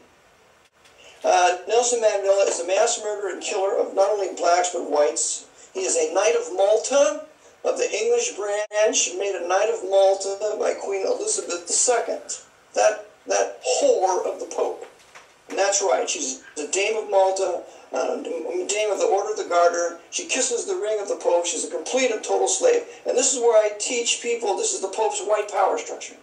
[SPEAKER 2] Uh, Nelson Mandela is a mass murderer and killer of not only blacks but whites. He is a Knight of Malta, of the English branch made a Knight of Malta by Queen Elizabeth II. That, that whore of the Pope. And that's right, she's the Dame of Malta, uh, Dame of the Order of the Garter. She kisses the ring of the Pope. She's a complete and total slave. And this is where I teach people this is the Pope's white power structure.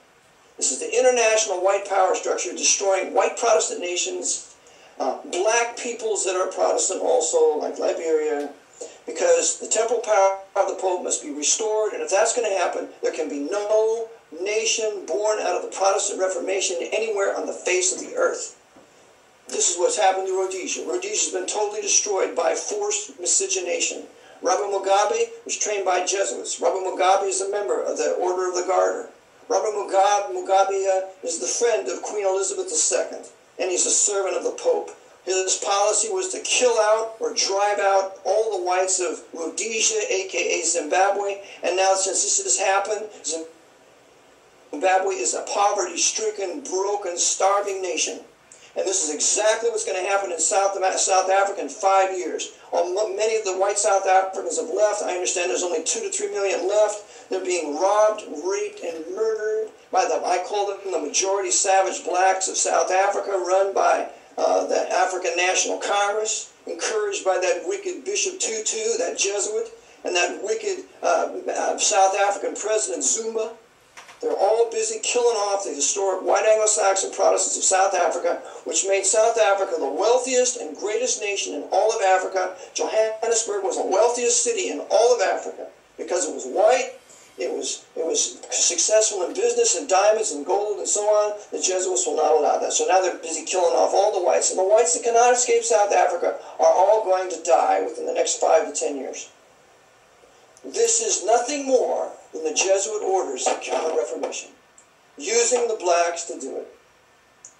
[SPEAKER 2] This is the international white power structure destroying white Protestant nations, uh, black peoples that are Protestant also, like Liberia, because the temporal power the Pope must be restored, and if that's going to happen, there can be no nation born out of the Protestant Reformation anywhere on the face of the earth. This is what's happened to Rhodesia. Rhodesia has been totally destroyed by forced miscegenation. Robert Mugabe was trained by Jesuits. Robert Mugabe is a member of the Order of the Garter. Robert Mugabe, Mugabe uh, is the friend of Queen Elizabeth II, and he's a servant of the Pope. His policy was to kill out or drive out all the whites of Rhodesia, aka Zimbabwe. And now, since this has happened, Zimbabwe is a poverty stricken, broken, starving nation. And this is exactly what's going to happen in South, South Africa in five years. many of the white South Africans have left. I understand there's only two to three million left. They're being robbed, raped, and murdered by the, I call them the majority savage blacks of South Africa, run by the African National Congress, encouraged by that wicked Bishop Tutu, that Jesuit, and that wicked uh, uh, South African President Zuma. They're all busy killing off the historic white Anglo-Saxon Protestants of South Africa, which made South Africa the wealthiest and greatest nation in all of Africa. Johannesburg was the wealthiest city in all of Africa because it was white, it was it was successful in business and diamonds and gold and so on. The Jesuits will not allow that. So now they're busy killing off all the whites. And the whites that cannot escape South Africa are all going to die within the next five to ten years. This is nothing more than the Jesuit orders of Counter-Reformation, using the blacks to do it.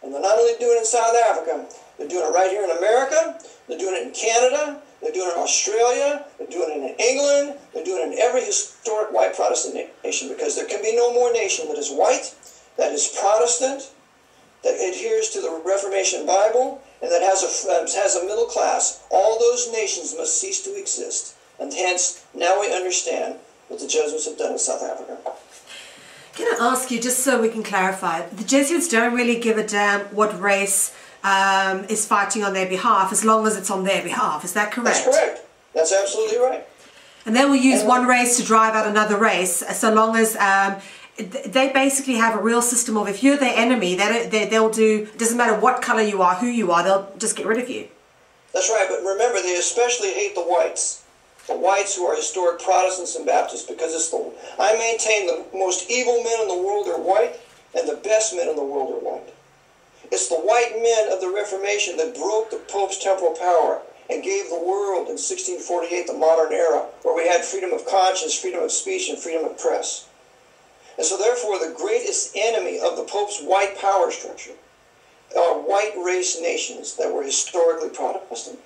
[SPEAKER 2] And they're not only doing it in South Africa, they're doing it right here in America, they're doing it in Canada, they're doing it in Australia, they're doing it in England, they're doing it in every historic white Protestant nation because there can be no more nation that is white, that is Protestant, that adheres to the Reformation Bible, and that has a, um, has a middle class. All those nations must cease to exist. And hence, now we understand what the Jesuits have done in South Africa.
[SPEAKER 1] Can I ask you, just so we can clarify, the Jesuits don't really give a damn what race um, is fighting on their behalf as long as it's on their behalf. Is that correct?
[SPEAKER 2] That's correct. That's absolutely right.
[SPEAKER 1] And they will use and, one race to drive out another race so long as um, they basically have a real system of if you're their enemy, they, they, they'll do, it doesn't matter what color you are, who you are, they'll just get rid of you.
[SPEAKER 2] That's right, but remember, they especially hate the whites the whites who are historic Protestants and Baptists because it's the I maintain the most evil men in the world are white and the best men in the world are white. It's the white men of the Reformation that broke the Pope's temporal power and gave the world in 1648 the modern era where we had freedom of conscience, freedom of speech, and freedom of press. And so therefore the greatest enemy of the Pope's white power structure are white race nations that were historically Protestant.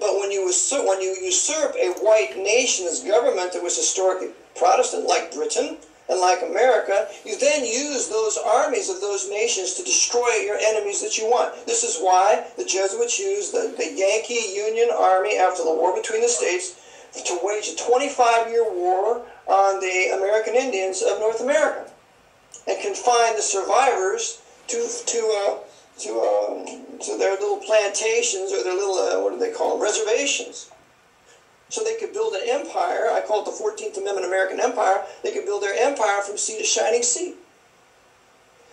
[SPEAKER 2] But when you usurp, when you usurp a white nation's government that was historically Protestant, like Britain and like America, you then use those armies of those nations to destroy your enemies that you want. This is why the Jesuits used the, the Yankee Union Army after the war between the states to wage a 25-year war on the American Indians of North America and confine the survivors to, to uh, to um, to their little plantations or their little uh, what do they call them reservations. So they could build an empire. I call it the 14th Amendment American Empire. They could build their empire from sea to shining sea.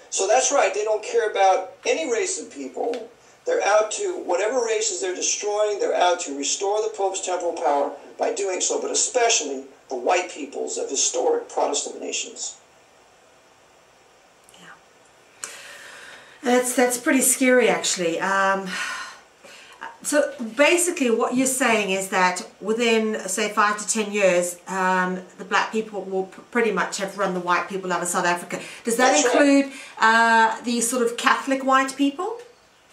[SPEAKER 2] So that's right. They don't care about any race of people. They're out to whatever races they're destroying. They're out to restore the Pope's temporal power by doing so, but especially the white peoples of historic Protestant nations. Yeah.
[SPEAKER 1] That's that's pretty scary, actually. Um, so basically, what you're saying is that within, say, five to ten years, um, the black people will pretty much have run the white people out of South Africa. Does that that's include right. uh, the sort of Catholic white people?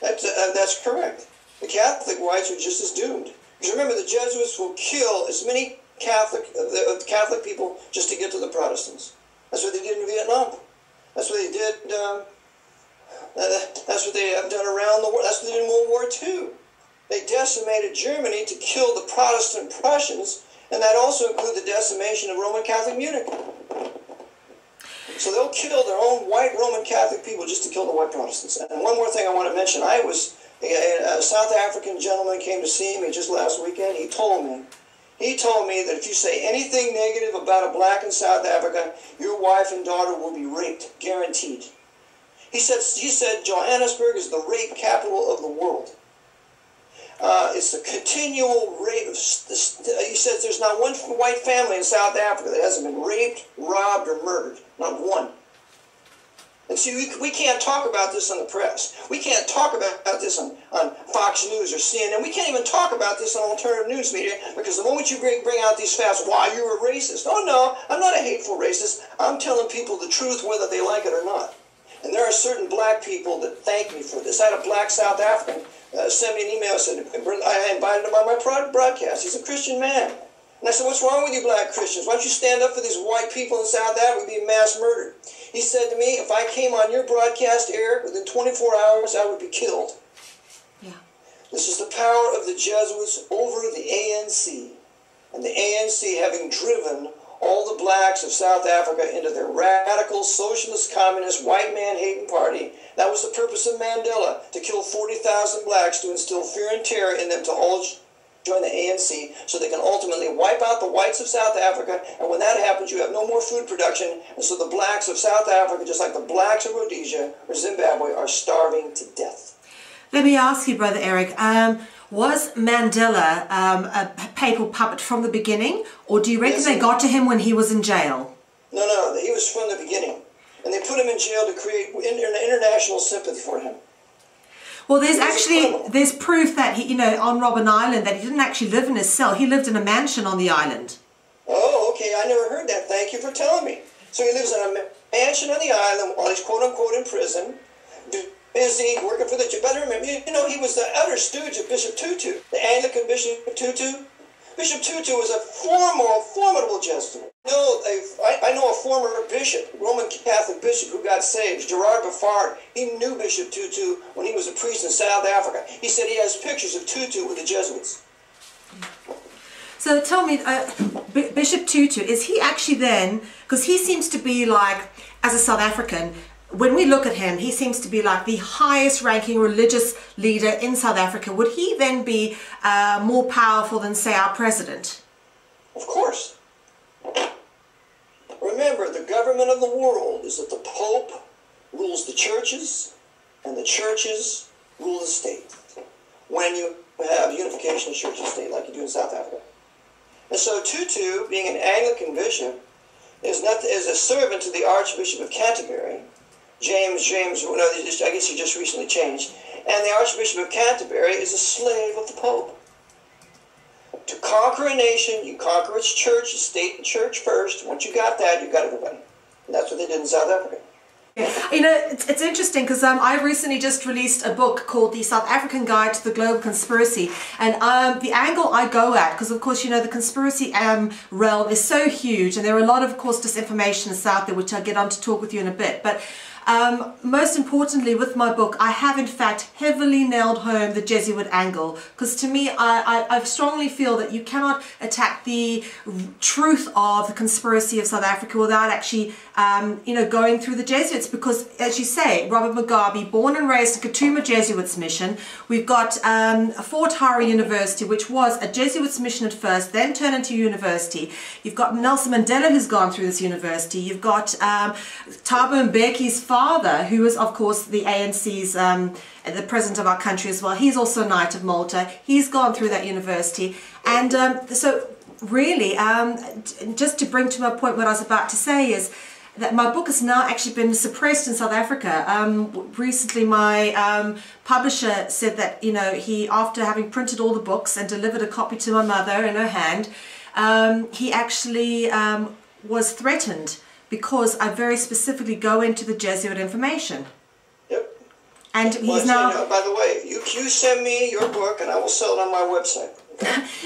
[SPEAKER 2] That's, uh, that's correct. The Catholic whites are just as doomed. Because remember, the Jesuits will kill as many Catholic uh, the, Catholic people just to get to the Protestants. That's what they did in Vietnam. That's what they did. Um, that's what they have done around the world. That's what they did in World War II. They decimated Germany to kill the Protestant Prussians, and that also included the decimation of Roman Catholic Munich. So they'll kill their own white Roman Catholic people just to kill the white Protestants. And one more thing I want to mention. I was, a, a South African gentleman came to see me just last weekend. He told me, he told me that if you say anything negative about a black in South Africa, your wife and daughter will be raped, guaranteed. He said, he said Johannesburg is the rape capital of the world. Uh, it's a continual rape. He says there's not one white family in South Africa that hasn't been raped, robbed, or murdered. Not one. And see, we, can't talk about this in the press. We can't talk about, about this on, on Fox News or CNN. We can't even talk about this on alternative news media because the moment you bring, bring out these facts, why you're a racist. Oh, no, I'm not a hateful racist. I'm telling people the truth whether they like it or not. And there are certain black people that thank me for this. I had a black South African uh, send me an email and said, I invited him on my broadcast. He's a Christian man. And I said, what's wrong with you black Christians? Why don't you stand up for these white people in South Africa being mass murdered? He said to me, if I came on your broadcast, Eric, within 24 hours, I would be killed. Yeah. This is the power of the Jesuits over the ANC. And the ANC having driven all the blacks of South Africa into their radical socialist communist white man hating party. That was the purpose of Mandela, to kill 40,000 blacks to instill fear and terror in them to all join the ANC so they can ultimately wipe out the whites of South Africa. And when that happens, you have no more food production. And so the blacks of South Africa, just like the blacks of Rhodesia or Zimbabwe, are starving to death.
[SPEAKER 1] Let me ask you, Brother Eric, um, was Mandela um, a papal puppet from the beginning, or do you reckon yes, they got to him when he was in jail?
[SPEAKER 2] No, no, he was from the beginning. And they put him in jail to create an international sympathy for him.
[SPEAKER 1] Well, there's actually there's proof that he, you know, on Robben Island that he didn't actually live in his cell. He lived in a mansion on the island.
[SPEAKER 2] Oh, okay. I never heard that. Thank you for telling me. So he lives in a mansion on the island while he's quote unquote in prison, busy working for the. Better you know, he was the utter stooge of Bishop Tutu, the Anglican Bishop Tutu. Bishop Tutu was a formal, formidable Jesuit. No, I, I know a former bishop, Roman Catholic bishop, who got saved, Gerard Beffard. He knew Bishop Tutu when he was a priest in South Africa. He said he has pictures of Tutu with the Jesuits.
[SPEAKER 1] So tell me, uh, Bishop Tutu, is he actually then, because he seems to be like, as a South African, when we look at him, he seems to be like the highest ranking religious leader in South Africa. Would he then be uh, more powerful than, say, our president?
[SPEAKER 2] Of course. Remember, the government of the world is that the Pope rules the churches and the churches rule the state. When you have unification of church and state like you do in South Africa. And so Tutu, being an Anglican bishop, is, not, is a servant to the Archbishop of Canterbury, James, James, no, I guess he just recently changed. And the Archbishop of Canterbury is a slave of the Pope. To conquer a nation, you conquer its church, state and church first. Once you got that, you got everybody. And that's what they did in South Africa.
[SPEAKER 1] You know, it's, it's interesting because um, I recently just released a book called The South African Guide to the Global Conspiracy. And um, the angle I go at, because of course, you know, the conspiracy um, realm is so huge and there are a lot of, of course, disinformation out there, which I'll get on to talk with you in a bit. But um, most importantly, with my book, I have in fact heavily nailed home the Jesuit angle because to me, I, I, I, strongly feel that you cannot attack the truth of the conspiracy of South Africa without actually, um, you know, going through the Jesuits because, as you say, Robert Mugabe, born and raised in Kutama Jesuits mission. We've got um, Fort Hare University, which was a Jesuits mission at first, then turned into university. You've got Nelson Mandela, who's gone through this university. You've got um, Thabo Mbeki's father, who is of course the ANC's um, the president of our country as well, he's also a Knight of Malta. He's gone through that university, and um, so really, um, just to bring to my point what I was about to say is that my book has now actually been suppressed in South Africa. Um, recently, my um, publisher said that you know he, after having printed all the books and delivered a copy to my mother in her hand, um, he actually um, was threatened because I very specifically go into the Jesuit information.
[SPEAKER 2] Yep.
[SPEAKER 1] And he's well, now.
[SPEAKER 2] You know, by the way, you, you send me your book and I will sell it on my website.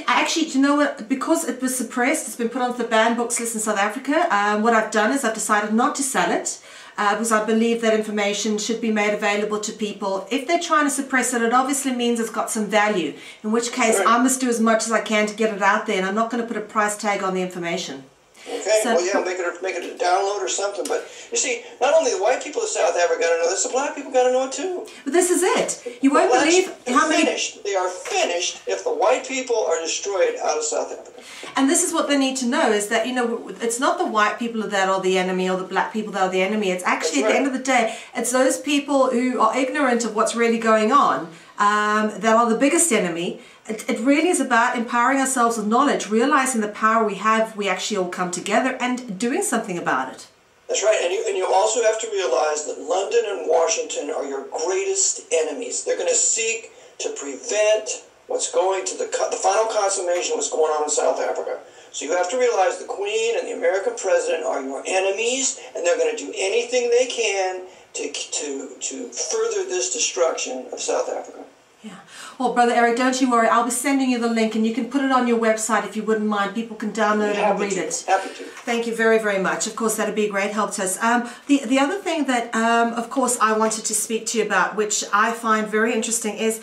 [SPEAKER 2] [laughs]
[SPEAKER 1] Actually, you know what? Because it was suppressed, it's been put onto the banned books list in South Africa. Um, what I've done is I've decided not to sell it. Uh, because I believe that information should be made available to people. If they're trying to suppress it, it obviously means it's got some value. In which case, I must do as much as I can to get it out there, and I'm not going to put a price tag on the information.
[SPEAKER 2] Okay, so, well, yeah, make it, make it a download or something. But you see, not only the white people of South Africa got to know this, the black people got to know it too.
[SPEAKER 1] But this is it. You won't believe how
[SPEAKER 2] many. Finished. They are finished if the white people are destroyed out of South Africa.
[SPEAKER 1] And this is what they need to know: is that you know it's not the white people that are the enemy or the black people that are the enemy. It's actually That's at the end of the day, it's those people who are ignorant of what's really going on um, that are the biggest enemy. It, it, really is about empowering ourselves with knowledge, realizing the power we have, we actually all come together and doing something about it.
[SPEAKER 2] That's right, and you, and you also have to realize that London and Washington are your greatest enemies. They're going to seek to prevent what's going to the, the final consummation of what's going on in South Africa. So you have to realize the Queen and the American President are your enemies, and they're going to do anything they can to, to, to further this destruction of South Africa.
[SPEAKER 1] Yeah. Well, Brother Eric, don't you worry. I'll be sending you the link and you can put it on your website if you wouldn't mind. People can download it and read
[SPEAKER 2] to.
[SPEAKER 1] it.
[SPEAKER 2] Happy to.
[SPEAKER 1] Thank you very, very much. Of course, that'd be a great help to us. Um, the, the other thing that, um, of course, I wanted to speak to you about, which I find very interesting, is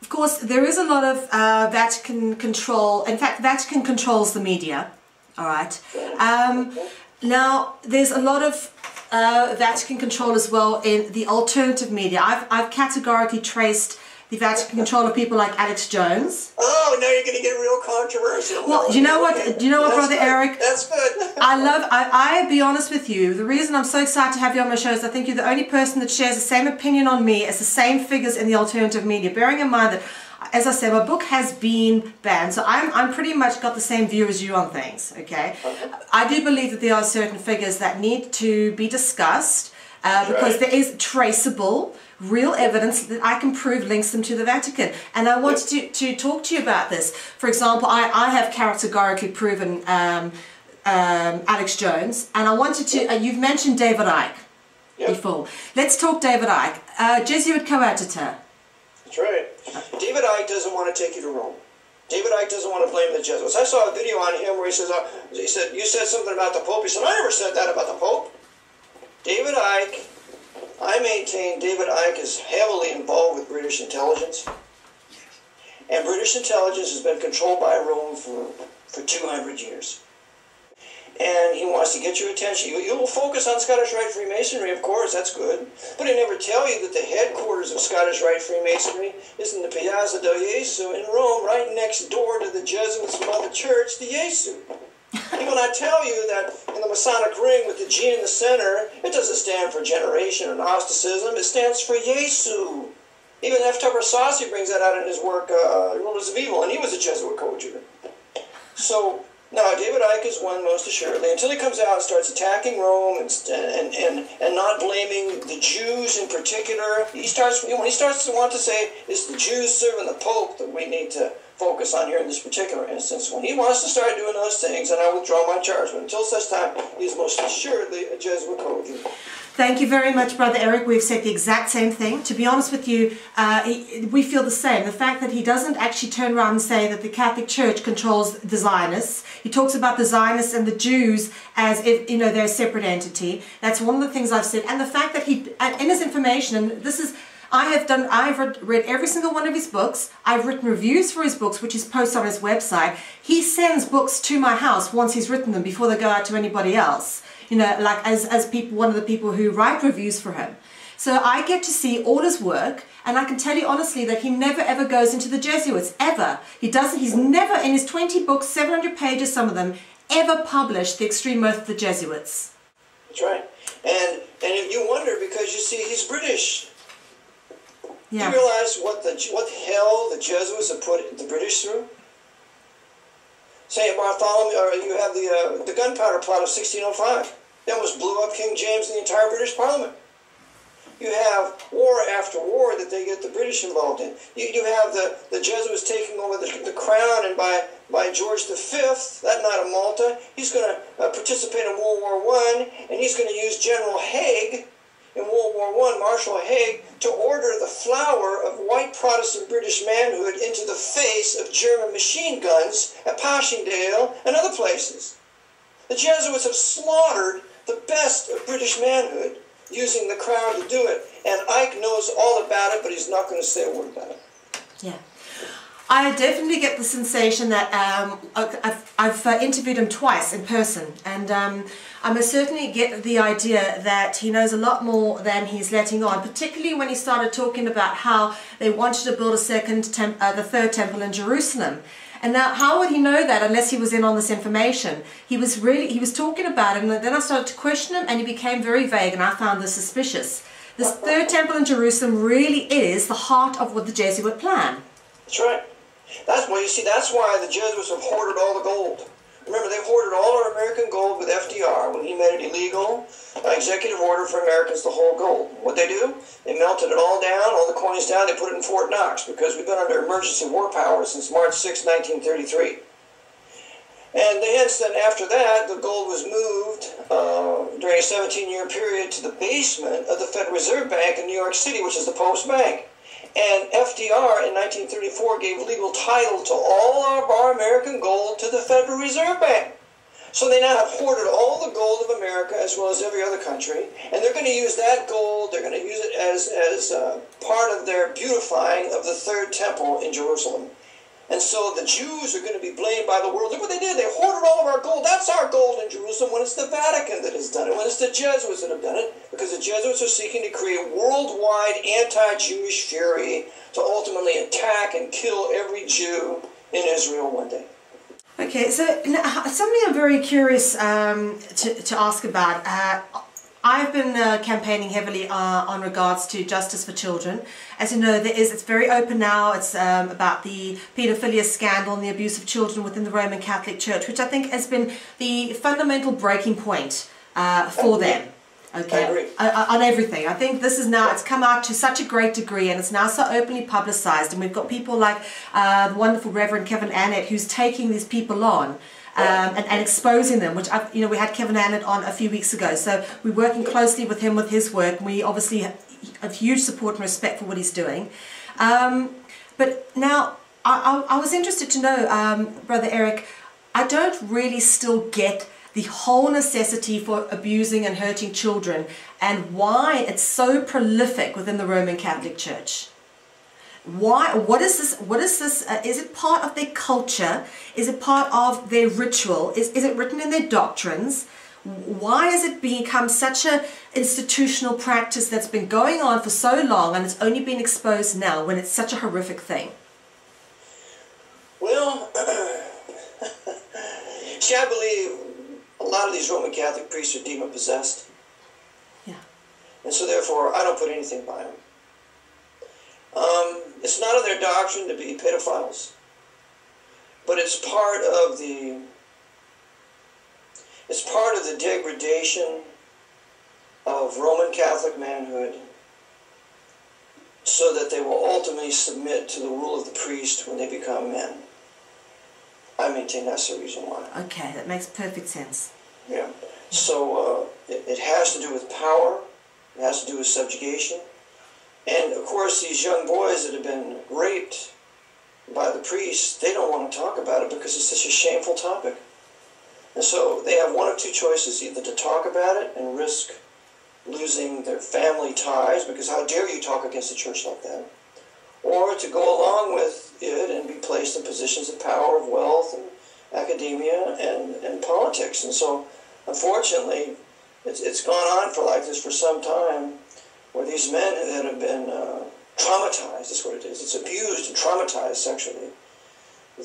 [SPEAKER 1] of course, there is a lot of uh, Vatican control. In fact, Vatican controls the media. All right. Um, now, there's a lot of uh, Vatican control as well in the alternative media. I've, I've categorically traced the had control of people like Alex Jones.
[SPEAKER 2] Oh, now you're going to get real controversial.
[SPEAKER 1] Well, do you know what? Do you know what,
[SPEAKER 2] That's
[SPEAKER 1] brother
[SPEAKER 2] good.
[SPEAKER 1] Eric?
[SPEAKER 2] That's good. [laughs]
[SPEAKER 1] I love. I, I be honest with you. The reason I'm so excited to have you on my show is I think you're the only person that shares the same opinion on me as the same figures in the alternative media. Bearing in mind that, as I said, my book has been banned, so I'm I'm pretty much got the same view as you on things. Okay, I do believe that there are certain figures that need to be discussed uh, because
[SPEAKER 2] right.
[SPEAKER 1] there is traceable. Real evidence that I can prove links them to the Vatican. And I wanted to, to talk to you about this. For example, I, I have categorically proven um, um, Alex Jones, and I wanted to. Uh, you've mentioned David Icke
[SPEAKER 2] Yep.
[SPEAKER 1] before. Let's talk David Icke, uh, Jesuit coadjutor.
[SPEAKER 2] That's right. David Icke doesn't want to take you to Rome. David Icke doesn't want to blame the Jesuits. I saw a video on him where he says, uh, he said, you said something about the Pope. He said, I never said that about the Pope. David Icke, I maintain David Icke is heavily involved with British intelligence. And British intelligence has been controlled by Rome for, for 200 years. And he wants to get your attention. You, you will focus on Scottish Rite Freemasonry, of course, that's good. But he never tell you that the headquarters of Scottish Rite Freemasonry is in the Piazza del Gesù in Rome, right next door to the Jesuits' mother church, the Gesù. He will not tell you that in the Masonic ring with the G in the center, it doesn't stand for generation or Gnosticism, it stands for Yesu. Even F. Tupper Saussy brings that out in his work, uh, Rulers of Evil, and he was a Jesuit coadjutor. So, now David Icke is one most assuredly, until he comes out and starts attacking Rome and, and, and, and not blaming the Jews in particular. He starts, when he starts to want to say, it's the Jews serving the Pope that we need to focus on here in this particular instance. When he wants to start doing those things, and I withdraw my charge, but until such time, he is most assuredly a Jesuit coadjutor.
[SPEAKER 1] Thank you very much, Brother Eric. We've said the exact same thing. To be honest with you, uh, he- we feel the same. The fact that he doesn't actually turn around and say that the Catholic Church controls the Zionists. He talks about the Zionists and the Jews as if you know they're a separate entity. That's one of the things I've said. And the fact that he, in his information, and this is. I have done. I've read, read every single one of his books. I've written reviews for his books, which is posted on his website. He sends books to my house once he's written them before they go out to anybody else you know, like as, as people, one of the people who write reviews for him. So I get to see all his work, and I can tell you honestly that he never ever goes into the Jesuits, ever. He doesn't, he's never, in his 20 books, 700 pages, some of them, ever published the extreme oath of the Jesuits.
[SPEAKER 2] That's right. And and you wonder because you see he's British.
[SPEAKER 1] Yeah.
[SPEAKER 2] You realize what the what hell the Jesuits have put the British through? Saint Bartholomew, or you have the uh, the gunpowder plot of 1605. That was blew up King James and the entire British Parliament. You have war after war that they get the British involved in. You, you have the, the Jesuits taking over the, the crown, and by, by George V, that Knight of Malta, he's going to uh, participate in World War One, and he's going to use General Haig in World War One, Marshal Haig, to order the flower of white Protestant British manhood into the face of German machine guns at Passchendaele and other places. The Jesuits have slaughtered the best of British manhood using the crown to do it. And Icke knows all about it, but he's not going to say a word about it.
[SPEAKER 1] Yeah. I definitely get the sensation that um, I've, I've uh, interviewed him twice in person, and um, I most certainly get the idea that he knows a lot more than he's letting on. Particularly when he started talking about how they wanted to build a second, uh, the third temple in Jerusalem. And now, how would he know that unless he was in on this information? He was really he was talking about it, and then I started to question him, and he became very vague, and I found this suspicious. This third temple in Jerusalem really is the heart of what the Jesuit plan.
[SPEAKER 2] That's right. That's why you see. That's why the Jesuits have hoarded all the gold. Remember, they hoarded all our American gold with FDR when he made it illegal. Uh, executive order for Americans to hold gold. What they do? They melted it all down, all the coins down. They put it in Fort Knox because we've been under emergency war power since March 6, 1933. And hence, then after that, the gold was moved uh, during a 17-year period to the basement of the Federal Reserve Bank in New York City, which is the Post Bank. And FDR in 1934 gave legal title to all of our American gold to the Federal Reserve Bank. So they now have hoarded all the gold of America as well as every other country, and they're going to use that gold. They're going to use it as as uh, part of their beautifying of the third temple in Jerusalem. And so the Jews are going to be blamed by the world. Look what they did. They hoarded all of our gold. That's our gold in Jerusalem when it's the Vatican that has done it, when it's the Jesuits that have done it, because the Jesuits are seeking to create worldwide anti Jewish fury to ultimately attack and kill every Jew in Israel one day.
[SPEAKER 1] Okay, so something I'm very curious um, to, to ask about. Uh, I've been uh, campaigning heavily uh, on regards to justice for children. As you know, there is it's very open now. It's um, about the paedophilia scandal and the abuse of children within the Roman Catholic Church, which I think has been the fundamental breaking point uh, for them. Okay, uh, uh, on everything. I think this is now, it's come out to such a great degree and it's now so openly publicized. And we've got people like uh, the wonderful Reverend Kevin Annett who's taking these people on um, and, and, exposing them, which I've, you know we had Kevin Annett on a few weeks ago. So we're working closely with him with his work. We obviously have huge support and respect for what he's doing. Um, but now I, I, I, was interested to know, um, Brother Eric, I don't really still get the whole necessity for abusing and hurting children and why it's so prolific within the Roman Catholic Church why what is this what is this uh, is it part of their culture? Is it part of their ritual? Is, is it written in their doctrines? Why has it become such a institutional practice that's been going on for so long and it's only been exposed now when it's such a horrific thing?
[SPEAKER 2] Well [clears throat] see i believe a lot of these roman catholic priests are demon possessed
[SPEAKER 1] yeah.
[SPEAKER 2] And so therefore i don't put anything by them um, it's not in their doctrine to be pedophiles, but it's part of the it's part of the degradation of Roman Catholic manhood so that they will ultimately submit to the rule of the priest when they become men. I maintain that's the reason why.
[SPEAKER 1] Okay, that makes perfect sense.
[SPEAKER 2] Yeah. So uh, it, it has to do with power, it has to do with subjugation, and of course, these young boys that have been raped by the priests, they don't want to talk about it because it's such a shameful topic. And so they have one of two choices either to talk about it and risk losing their family ties, because how dare you talk against the church like that, or to go along with it and be placed in positions of power, of wealth, and academia, and, and politics. And so, unfortunately, it's, it's gone on for like this for some time where these men that have been uh, traumatized, that's what it is, it's abused and traumatized sexually,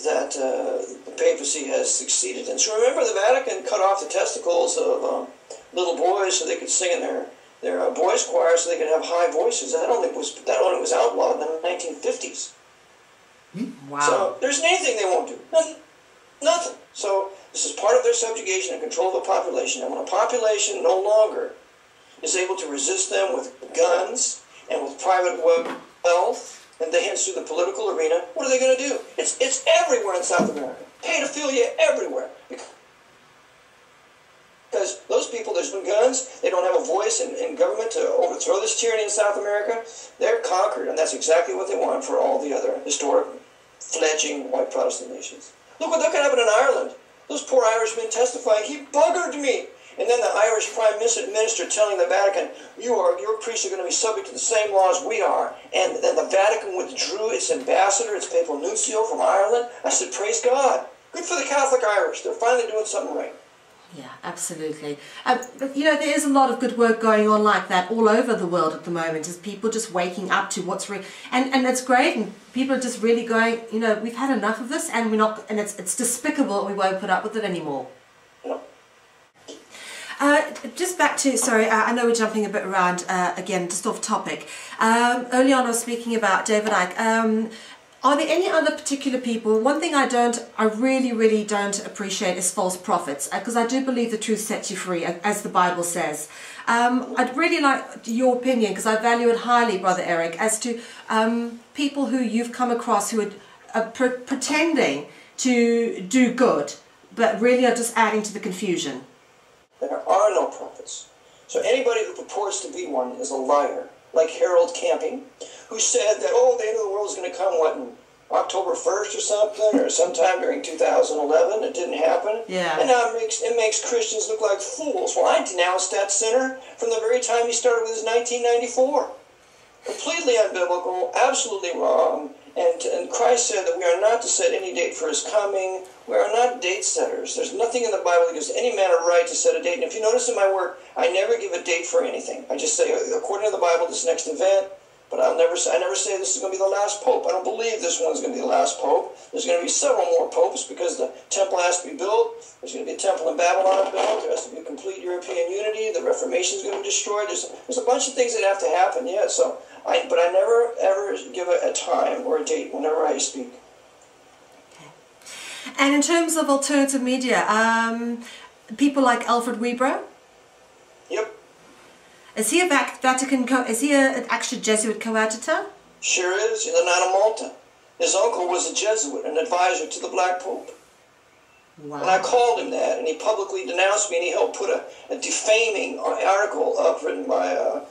[SPEAKER 2] that uh, the papacy has succeeded in. So remember, the Vatican cut off the testicles of um, little boys so they could sing in their, their uh, boys' choir so they could have high voices. That only was, that only was outlawed in the 1950s.
[SPEAKER 1] Hmm? Wow.
[SPEAKER 2] So there's anything they won't do. Nothing. Nothing. So this is part of their subjugation and control of the population. And when a population no longer is able to resist them with guns and with private wealth, and they hence through the political arena, what are they going to do? It's, it's everywhere in South America. Pedophilia everywhere. Because those people, there's been guns, they don't have a voice in, in government to overthrow this tyranny in South America. They're conquered, and that's exactly what they want for all the other historic, fledgling white Protestant nations. Look what, look what happened in Ireland. Those poor Irishmen testifying, he buggered me. And then the Irish Prime Minister telling the Vatican, you are, your priests are going to be subject to the same laws we are. And then the Vatican withdrew its ambassador, its papal nuncio from Ireland. I said, praise God. Good for the Catholic Irish. They're finally doing something right.
[SPEAKER 1] Yeah, absolutely. Um, you know, there is a lot of good work going on like that all over the world at the moment. Is people just waking up to what's real, and and it's great, and people are just really going. You know, we've had enough of this, and we're not, and it's it's despicable. We won't put up with it anymore. Uh, just back to, sorry, uh, I know we're jumping a bit around uh, again, just off topic. Um, early on I was speaking about David Icke. Um, are there any other particular people? One thing I don't, I really, really don't appreciate is false prophets, because uh, I do believe the truth sets you free, as the Bible says. Um, I'd really like your opinion, because I value it highly, Brother Eric, as to um, people who you've come across who are pre pretending to do good, but really are just adding to the confusion.
[SPEAKER 2] There are no prophets. So anybody who purports to be one is a liar, like Harold Camping, who said that, oh, the end of the world is going to come, what, in October 1st or something, or sometime during 2011. It didn't happen.
[SPEAKER 1] Yeah.
[SPEAKER 2] And now it makes, it makes Christians look like fools. Well, I denounced that sinner from the very time he started with his 1994. Completely unbiblical, absolutely wrong, And, and Christ said that we are not to set any date for his coming. We are not date setters. There's nothing in the Bible that gives any man a right to set a date. And if you notice in my work, I never give a date for anything. I just say, according to the Bible, this next event, but I'll never say, I never say this is going to be the last pope. I don't believe this one's going to be the last pope. There's going to be several more popes because the temple has to be built. There's going to be a temple in Babylon built. There has to be complete European unity. The Reformation is going to be destroyed. There's, there's a bunch of things that have to happen. Yeah. So I, but I never ever give a, a time or a date whenever I speak.
[SPEAKER 1] And in terms of alternative media, um, people like Alfred Webre.
[SPEAKER 2] Yep.
[SPEAKER 1] Is he a Vatican? Co- is he a, an actual Jesuit coadjutor?
[SPEAKER 2] Sure is. He's a Knight of Malta. His uncle was a Jesuit, an advisor to the Black Pope. Wow. And I called him that, and he publicly denounced me, and he helped put a, a defaming article up written by uh,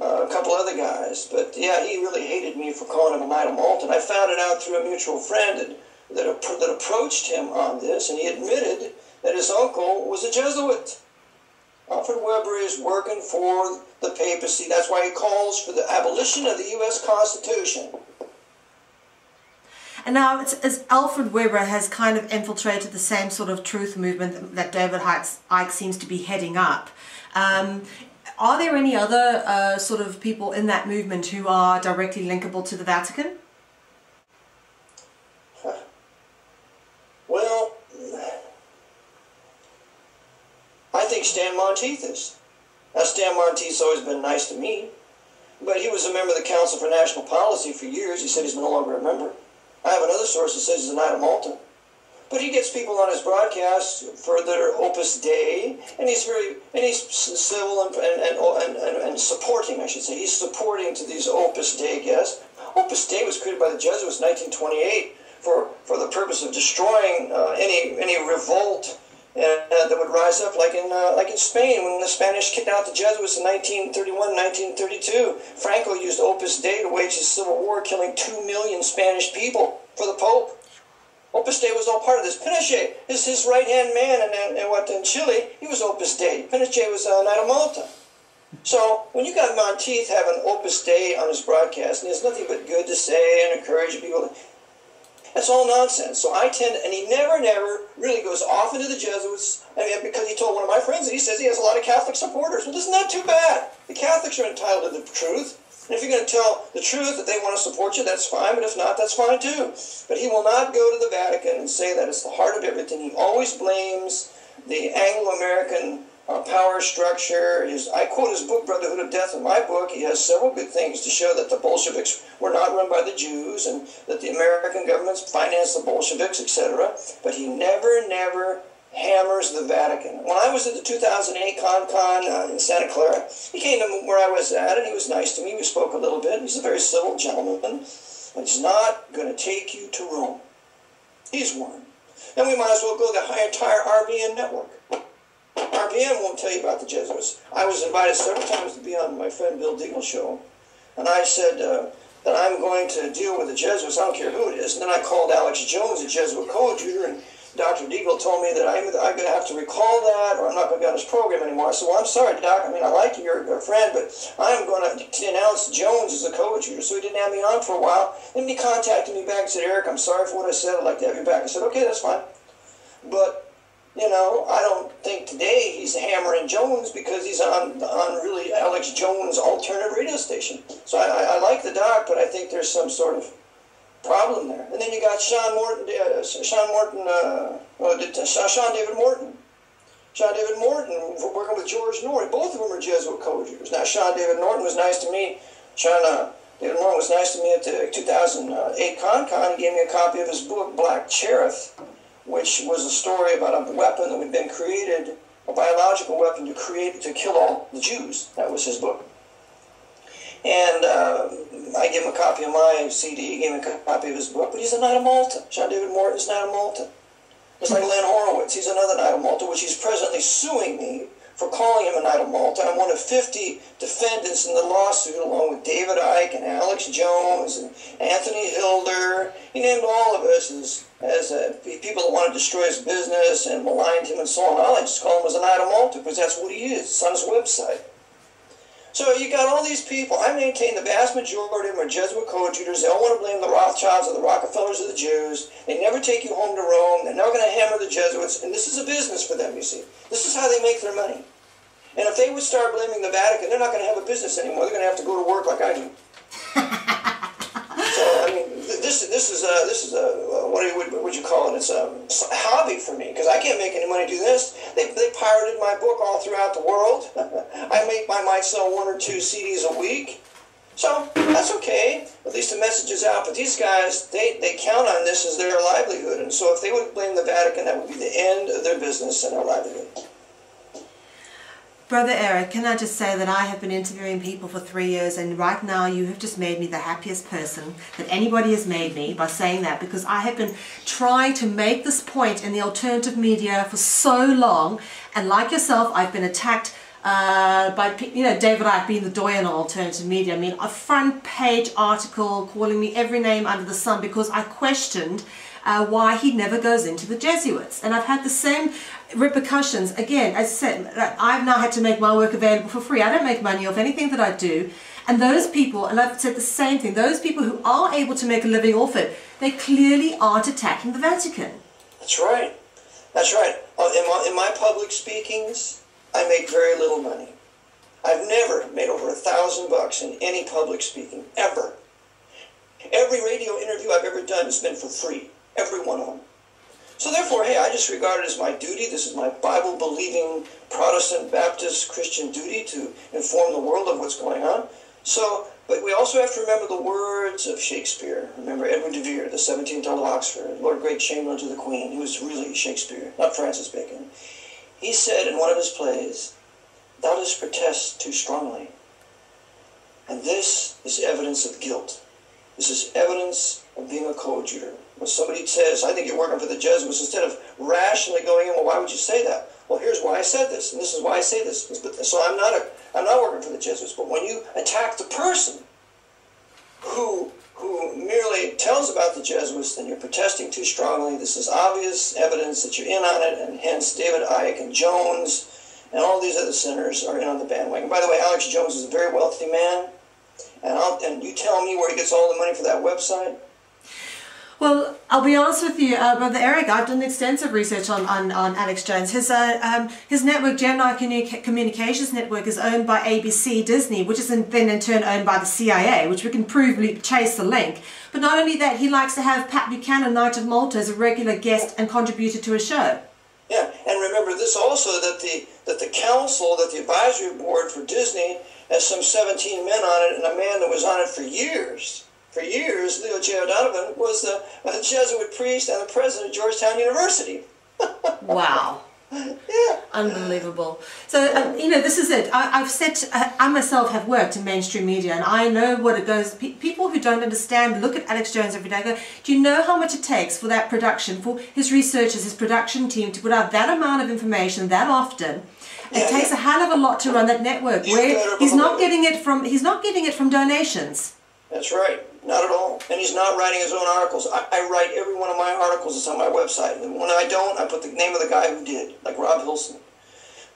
[SPEAKER 2] uh, a couple other guys. But yeah, he really hated me for calling him a Knight of Malta. And I found it out through a mutual friend that, that, that approached him on this, and he admitted that his uncle was a Jesuit. Alfred Webre is working for the papacy. That's why he calls for the abolition of the U.S. Constitution.
[SPEAKER 1] And now, it's, as Alfred Webre has kind of infiltrated the same sort of truth movement that David Icke seems to be heading up. Um, are there any other uh, sort of people in that movement who are directly linkable to the Vatican?
[SPEAKER 2] Well, Think Stan Monteith is. Now, Stan Monteith's always been nice to me, but he was a member of the Council for National Policy for years. He said he's no longer a member. I have another source that says he's a Knight of Malta. But he gets people on his broadcast for their Opus Dei, and he's very and he's civil and and, and, and, and supporting, I should say. He's supporting to these Opus Dei guests. Opus Dei was created by the Jesuits in 1928 for, for the purpose of destroying uh, any any revolt uh, that would rise up, like in uh, like in Spain when the Spanish kicked out the Jesuits in 1931, 1932. Franco used Opus Dei to wage his civil war, killing two million Spanish people for the Pope. Opus Dei was all part of this. Pinochet is his right hand man, and, and, and what in Chile he was Opus Dei. Pinochet was uh, Knight of Malta. So when you got Monteith having Opus Dei on his broadcast, and he has nothing but good to say and encourage people, that's all nonsense. So I tend, and he never, never really goes off into the Jesuits. I mean, because he told one of my friends that he says he has a lot of Catholic supporters. Well, isn't that too bad? The Catholics are entitled to the truth. And if you're going to tell the truth that they want to support you, that's fine. But if not, that's fine too. But he will not go to the Vatican and say that it's the heart of everything. He always blames the Anglo-American power structure. His, I quote his book, Brotherhood of Death, in my book. He has several good things to show that the Bolsheviks were not run by the Jews and that the American governments financed the Bolsheviks, etc. But he never, never hammers the Vatican. When I was at the 2008 ConCon uh, in Santa Clara, he came to where I was at and he was nice to me. We spoke a little bit. He's a very civil gentleman, but he's not going to take you to Rome. He's one. And we might as well go to the entire RBN network. RBN won't tell you about the Jesuits. I was invited several times to be on my friend Bill Deagle show, and I said uh, that I'm going to deal with the Jesuits. I don't care who it is. And then I called Alex Jones, a Jesuit coadjutor, and Dr. Deagle told me that I'm, I'm going to have to recall that, or I'm not going to be on his program anymore. I said, well, I'm sorry, Doc. I mean, I like you, you're a friend, but I'm going to denounce Jones as a coadjutor. So he didn't have me on for a while. Then he contacted me back and said, Eric, I'm sorry for what I said. I'd like to have you back. I said, okay, that's fine. But you know, I don't think today he's hammering Jones because he's on on really Alex Jones' alternative radio station. So I, I, like the doc, but I think there's some sort of problem there. And then you got Sean Morton, uh, Sean Morton, uh, uh, Sean David Morton. Sean David Morton working with George Noory. Both of them are Jesuit coadjutors. Now, Sean David Norton was nice to me. Sean uh, David Morton was nice to me at the 2008 ConCon. He gave me a copy of his book, Black Cherith which was a story about a weapon that had been created, a biological weapon to create to kill all the Jews. That was his book. And uh, I gave him a copy of my CD, he gave me a copy of his book, but he's a Knight of Malta. John David Morton's Knight of Malta. It's like Len Horowitz, he's another Knight of Malta, which he's presently suing me for calling him a Knight of Malta. I'm one of 50 defendants in the lawsuit, along with David Icke and Alex Jones and Anthony Hilder. He named all of us as, as uh, people that want to destroy his business and maligned him and so on. I like to call him as a Knight of Malta because that's what he is. It's on his website. So you got all these people. I maintain the vast majority of them are Jesuit coadjutors. They all want to blame the Rothschilds or the Rockefellers or the Jews. They never take you home to Rome. They're never going to hammer the Jesuits. And this is a business for them, you see. This is how they make their money. And if they would start blaming the Vatican, they're not going to have a business anymore. They're going to have to go to work like I do. [laughs] so I mean, this this is a this is a what would would you call it? It's a, hobby for me because I can't make any money doing this. They, they pirated my book all throughout the world. [laughs] I make I might sell one or two CDs a week. So that's okay. At least the message is out. But these guys, they, they count on this as their livelihood. And so if they would blame the Vatican, that would be the end of their business and their livelihood.
[SPEAKER 1] Brother Eric, can I just say that I have been interviewing people for three years and right now you have just made me the happiest person that anybody has made me by saying that because I have been trying to make this point in the alternative media for so long and like yourself I've been attacked uh, by, you know, David Icke being the doyen of alternative media. I mean, a front page article calling me every name under the sun because I questioned uh, why he never goes into the Jesuits. And I've had the same repercussions. Again, as I said, I've now had to make my work available for free. I don't make money off anything that I do. And those people, and I've said the same thing, those people who are able to make a living off it, they clearly aren't attacking the Vatican.
[SPEAKER 2] That's right. That's right. Uh, in my, in my public speakings, I make very little money. I've never made over a thousand bucks in any public speaking, ever. Every radio interview I've ever done has been for free. Every one of them. So therefore, hey, I just regard it as my duty. This is my Bible-believing Protestant Baptist Christian duty to inform the world of what's going on. So, but we also have to remember the words of Shakespeare. Remember Edward de Vere, the 17th Earl of Oxford, Lord Great Chamberlain to the Queen. He was really Shakespeare, not Francis Bacon. He said in one of his plays, Thou dost protest too strongly. And this is evidence of guilt. This is evidence of being a coadjutor. When somebody says, I think you're working for the Jesuits, instead of rationally going in, well, why would you say that? Well, here's why I said this, and this is why I say this. So I'm not, a, I'm not working for the Jesuits. But when you attack the person who, who merely tells about the Jesuits, then you're protesting too strongly. This is obvious evidence that you're in on it, and hence David Icke and Jones and all these other sinners are in on the bandwagon. By the way, Alex Jones is a very wealthy man, and, I'll, and you tell me where he gets all the money for that website.
[SPEAKER 1] Well, I'll be honest with you, uh, Brother Eric. I've done extensive research on, on, on Alex Jones. His uh, um, his network, Gemini Communications Network, is owned by ABC Disney, which is in, then in turn owned by the CIA, which we can prove chase the link. But not only that, he likes to have Pat Buchanan, Knight of Malta, as a regular guest and contributor to a show.
[SPEAKER 2] Yeah, and remember this also that the that the council, that the advisory board for Disney has some 17 men on it, and a man that was on it for years for years, Leo J. O'Donovan was the, a Jesuit priest and the president of Georgetown University. [laughs]
[SPEAKER 1] wow.
[SPEAKER 2] Yeah.
[SPEAKER 1] Unbelievable. So, um, you know, this is it. I, have said, I myself have worked in mainstream media and I know what it goes. Pe people who don't understand look at Alex Jones every day go, do you know how much it takes for that production, for his researchers, his production team to put out that amount of information that often? It yeah, takes yeah. a hell of a lot to run that network where he's not getting it from, he's not getting it from donations.
[SPEAKER 2] That's right. Not at all. And he's not writing his own articles. I, I write every one of my articles that's on my website. And when I don't, I put the name of the guy who did, like Rob Hilson.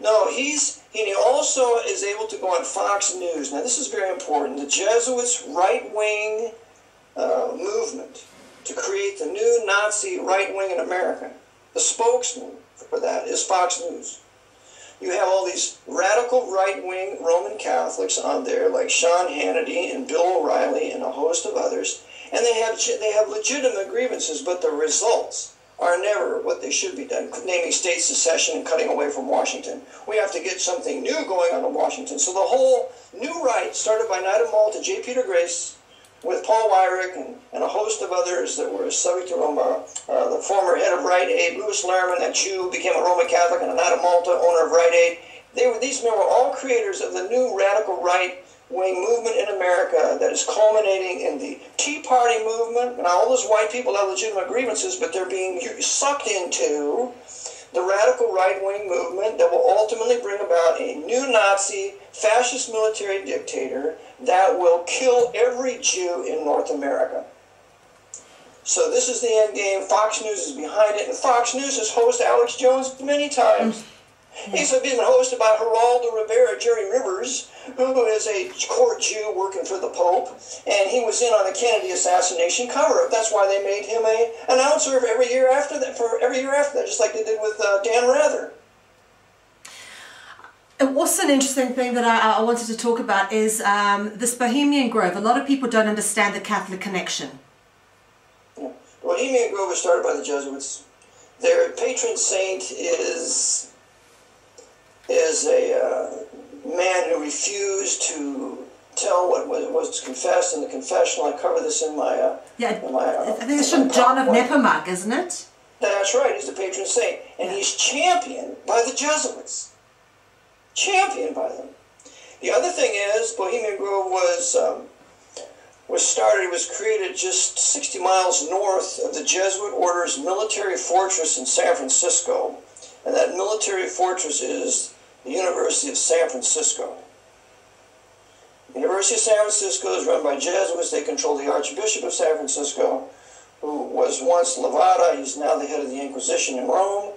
[SPEAKER 2] No, he's he also is able to go on Fox News. Now, this is very important. The Jesuits' right wing uh, movement to create the new Nazi right wing in America, the spokesman for that is Fox News you have all these radical right-wing Roman Catholics on there, like Sean Hannity and Bill O'Reilly and a host of others, and they have they have legitimate grievances, but the results are never what they should be done, naming state secession and cutting away from Washington. We have to get something new going on in Washington. So the whole new right, started by of Malta, J. Peter Grace, with Paul Weyrich and, and a host of others that were subject to Roma. Uh, the former head of Rite Aid, Lewis Lehrman, that Jew, became a Roman Catholic and a Knight of Malta, owner of Rite Aid. They were, these men were all creators of the new radical right wing movement in America that is culminating in the Tea Party movement. Now, all those white people have legitimate grievances, but they're being sucked into the radical right wing movement that will ultimately bring about a new Nazi fascist military dictator that will kill every Jew in North America. So this is the end game. Fox News is behind it, and Fox News has hosted Alex Jones many times. Mm-hmm. He's been hosted by Geraldo Rivera, Jerry Rivers, who is a court Jew working for the Pope, and he was in on the Kennedy assassination cover-up. That's why they made him a announcer every year after that, for every year after that, just like they did with uh, Dan Rather.
[SPEAKER 1] Also, an interesting thing that I, I wanted to talk about is um, this Bohemian Grove. A lot of people don't understand the Catholic connection.
[SPEAKER 2] Bohemian Grove was started by the Jesuits. Their patron saint is is a uh, man who refused to tell what was, was, confessed in the confessional. I cover this in my uh,
[SPEAKER 1] yeah.
[SPEAKER 2] In my, uh,
[SPEAKER 1] I think it's from John of Nepomuk, isn't it?
[SPEAKER 2] That's right. He's the patron saint, and he's championed by the Jesuits championed by them. The other thing is, Bohemian Grove was um, was started, it was created just 60 miles north of the Jesuit Order's military fortress in San Francisco, and that military fortress is the University of San Francisco. The University of San Francisco is run by Jesuits. They control the Archbishop of San Francisco, who was once Levada. He's now the head of the Inquisition in Rome.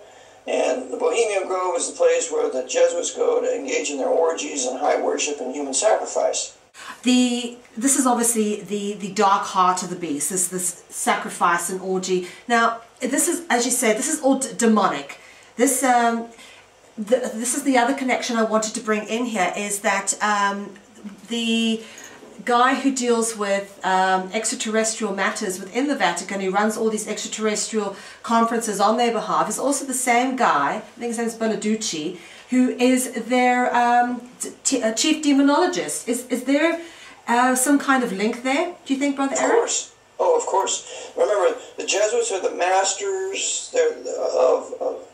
[SPEAKER 2] And the Bohemian Grove is the place where the Jesuits go to engage in their orgies and high worship and human sacrifice.
[SPEAKER 1] The this is obviously the the dark heart of the beast. This this sacrifice and orgy. Now this is as you said, this is all demonic. This um, the, this is the other connection I wanted to bring in here is that um, the guy who deals with um, extraterrestrial matters within the Vatican, who runs all these extraterrestrial conferences on their behalf, is also the same guy, I think his name is Bonaducci, who is their um, uh, chief demonologist. Is, is there uh, some kind of link there, do you think, Brother
[SPEAKER 2] Eric? Of course. Oh, of course. Remember, the Jesuits are the masters of, of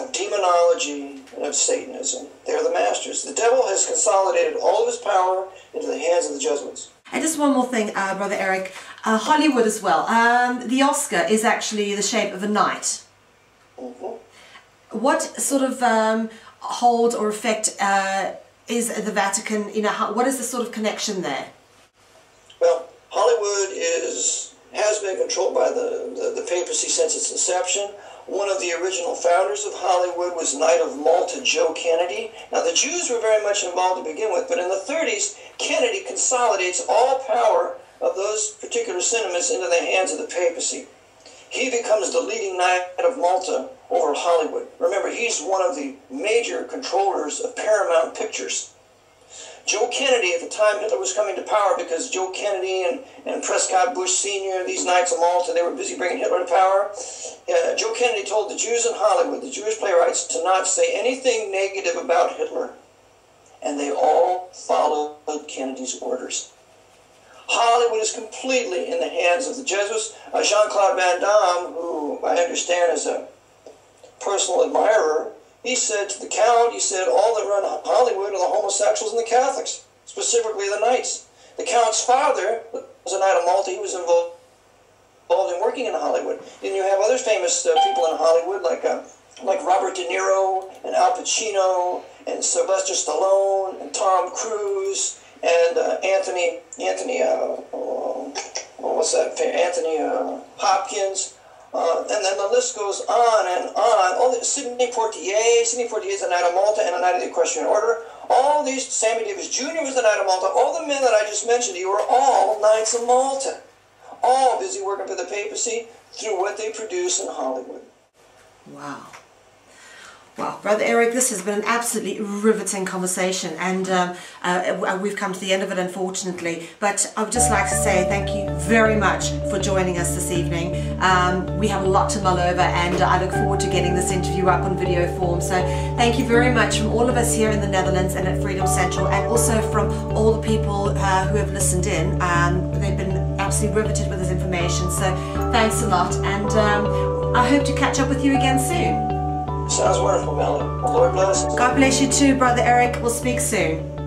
[SPEAKER 2] of demonology and of Satanism. They're the masters. The devil has consolidated all of his power into the hands of the Jesuits.
[SPEAKER 1] And just one more thing, uh, Brother Eric. Uh, Hollywood as well. Um, the Oscar is actually the shape of a knight. Mm-hmm. What sort of um, hold or effect uh, is the Vatican, you know, how, what is the sort of connection there?
[SPEAKER 2] Well, Hollywood is has been controlled by the, the, the papacy since its inception. One of the original founders of Hollywood was Knight of Malta Joe Kennedy. Now, the Jews were very much involved to begin with, but in the 30s, Kennedy consolidates all power of those particular sentiments into the hands of the papacy. He becomes the leading Knight of Malta over Hollywood. Remember, he's one of the major controllers of Paramount Pictures. Joe Kennedy, at the time Hitler was coming to power, because Joe Kennedy and, and Prescott Bush Sr., these Knights of Malta, they were busy bringing Hitler to power. Uh, Joe Kennedy told the Jews in Hollywood, the Jewish playwrights, to not say anything negative about Hitler. And they all followed Kennedy's orders. Hollywood is completely in the hands of the Jesuits. Uh, Jean Claude Van Damme, who I understand is a personal admirer he said to the Count, he said, all that run Hollywood are the homosexuals and the Catholics, specifically the Knights. The Count's father was a Knight of Malta. He was involved involved in working in Hollywood. Then you have other famous uh, people in Hollywood like uh, like Robert De Niro and Al Pacino and Sylvester Stallone and Tom Cruise and uh, Anthony Anthony uh, uh what's that Anthony uh, Hopkins uh, and then the list goes on and on. All the, Sidney Portier, Sidney Portier is a Knight of Malta and a Knight of the Equestrian Order. All these, Sammy Davis Jr. was a Knight of Malta. All the men that I just mentioned you are all Knights of Malta. All busy working for the papacy through what they produce in Hollywood.
[SPEAKER 1] Wow. Well, Brother Eric, this has been an absolutely riveting conversation, and um, uh, we've come to the end of it, unfortunately. But I would just like to say thank you very much for joining us this evening. Um, we have a lot to mull over, and I look forward to getting this interview up on video form. So, thank you very much from all of us here in the Netherlands and at Freedom Central, and also from all the people uh, who have listened in. Um, they've been absolutely riveted with this information. So, thanks a lot, and um, I hope to catch up with you again soon.
[SPEAKER 2] Sounds wonderful, Melanie. Lord bless.
[SPEAKER 1] God bless you too, Brother Eric. We'll speak soon.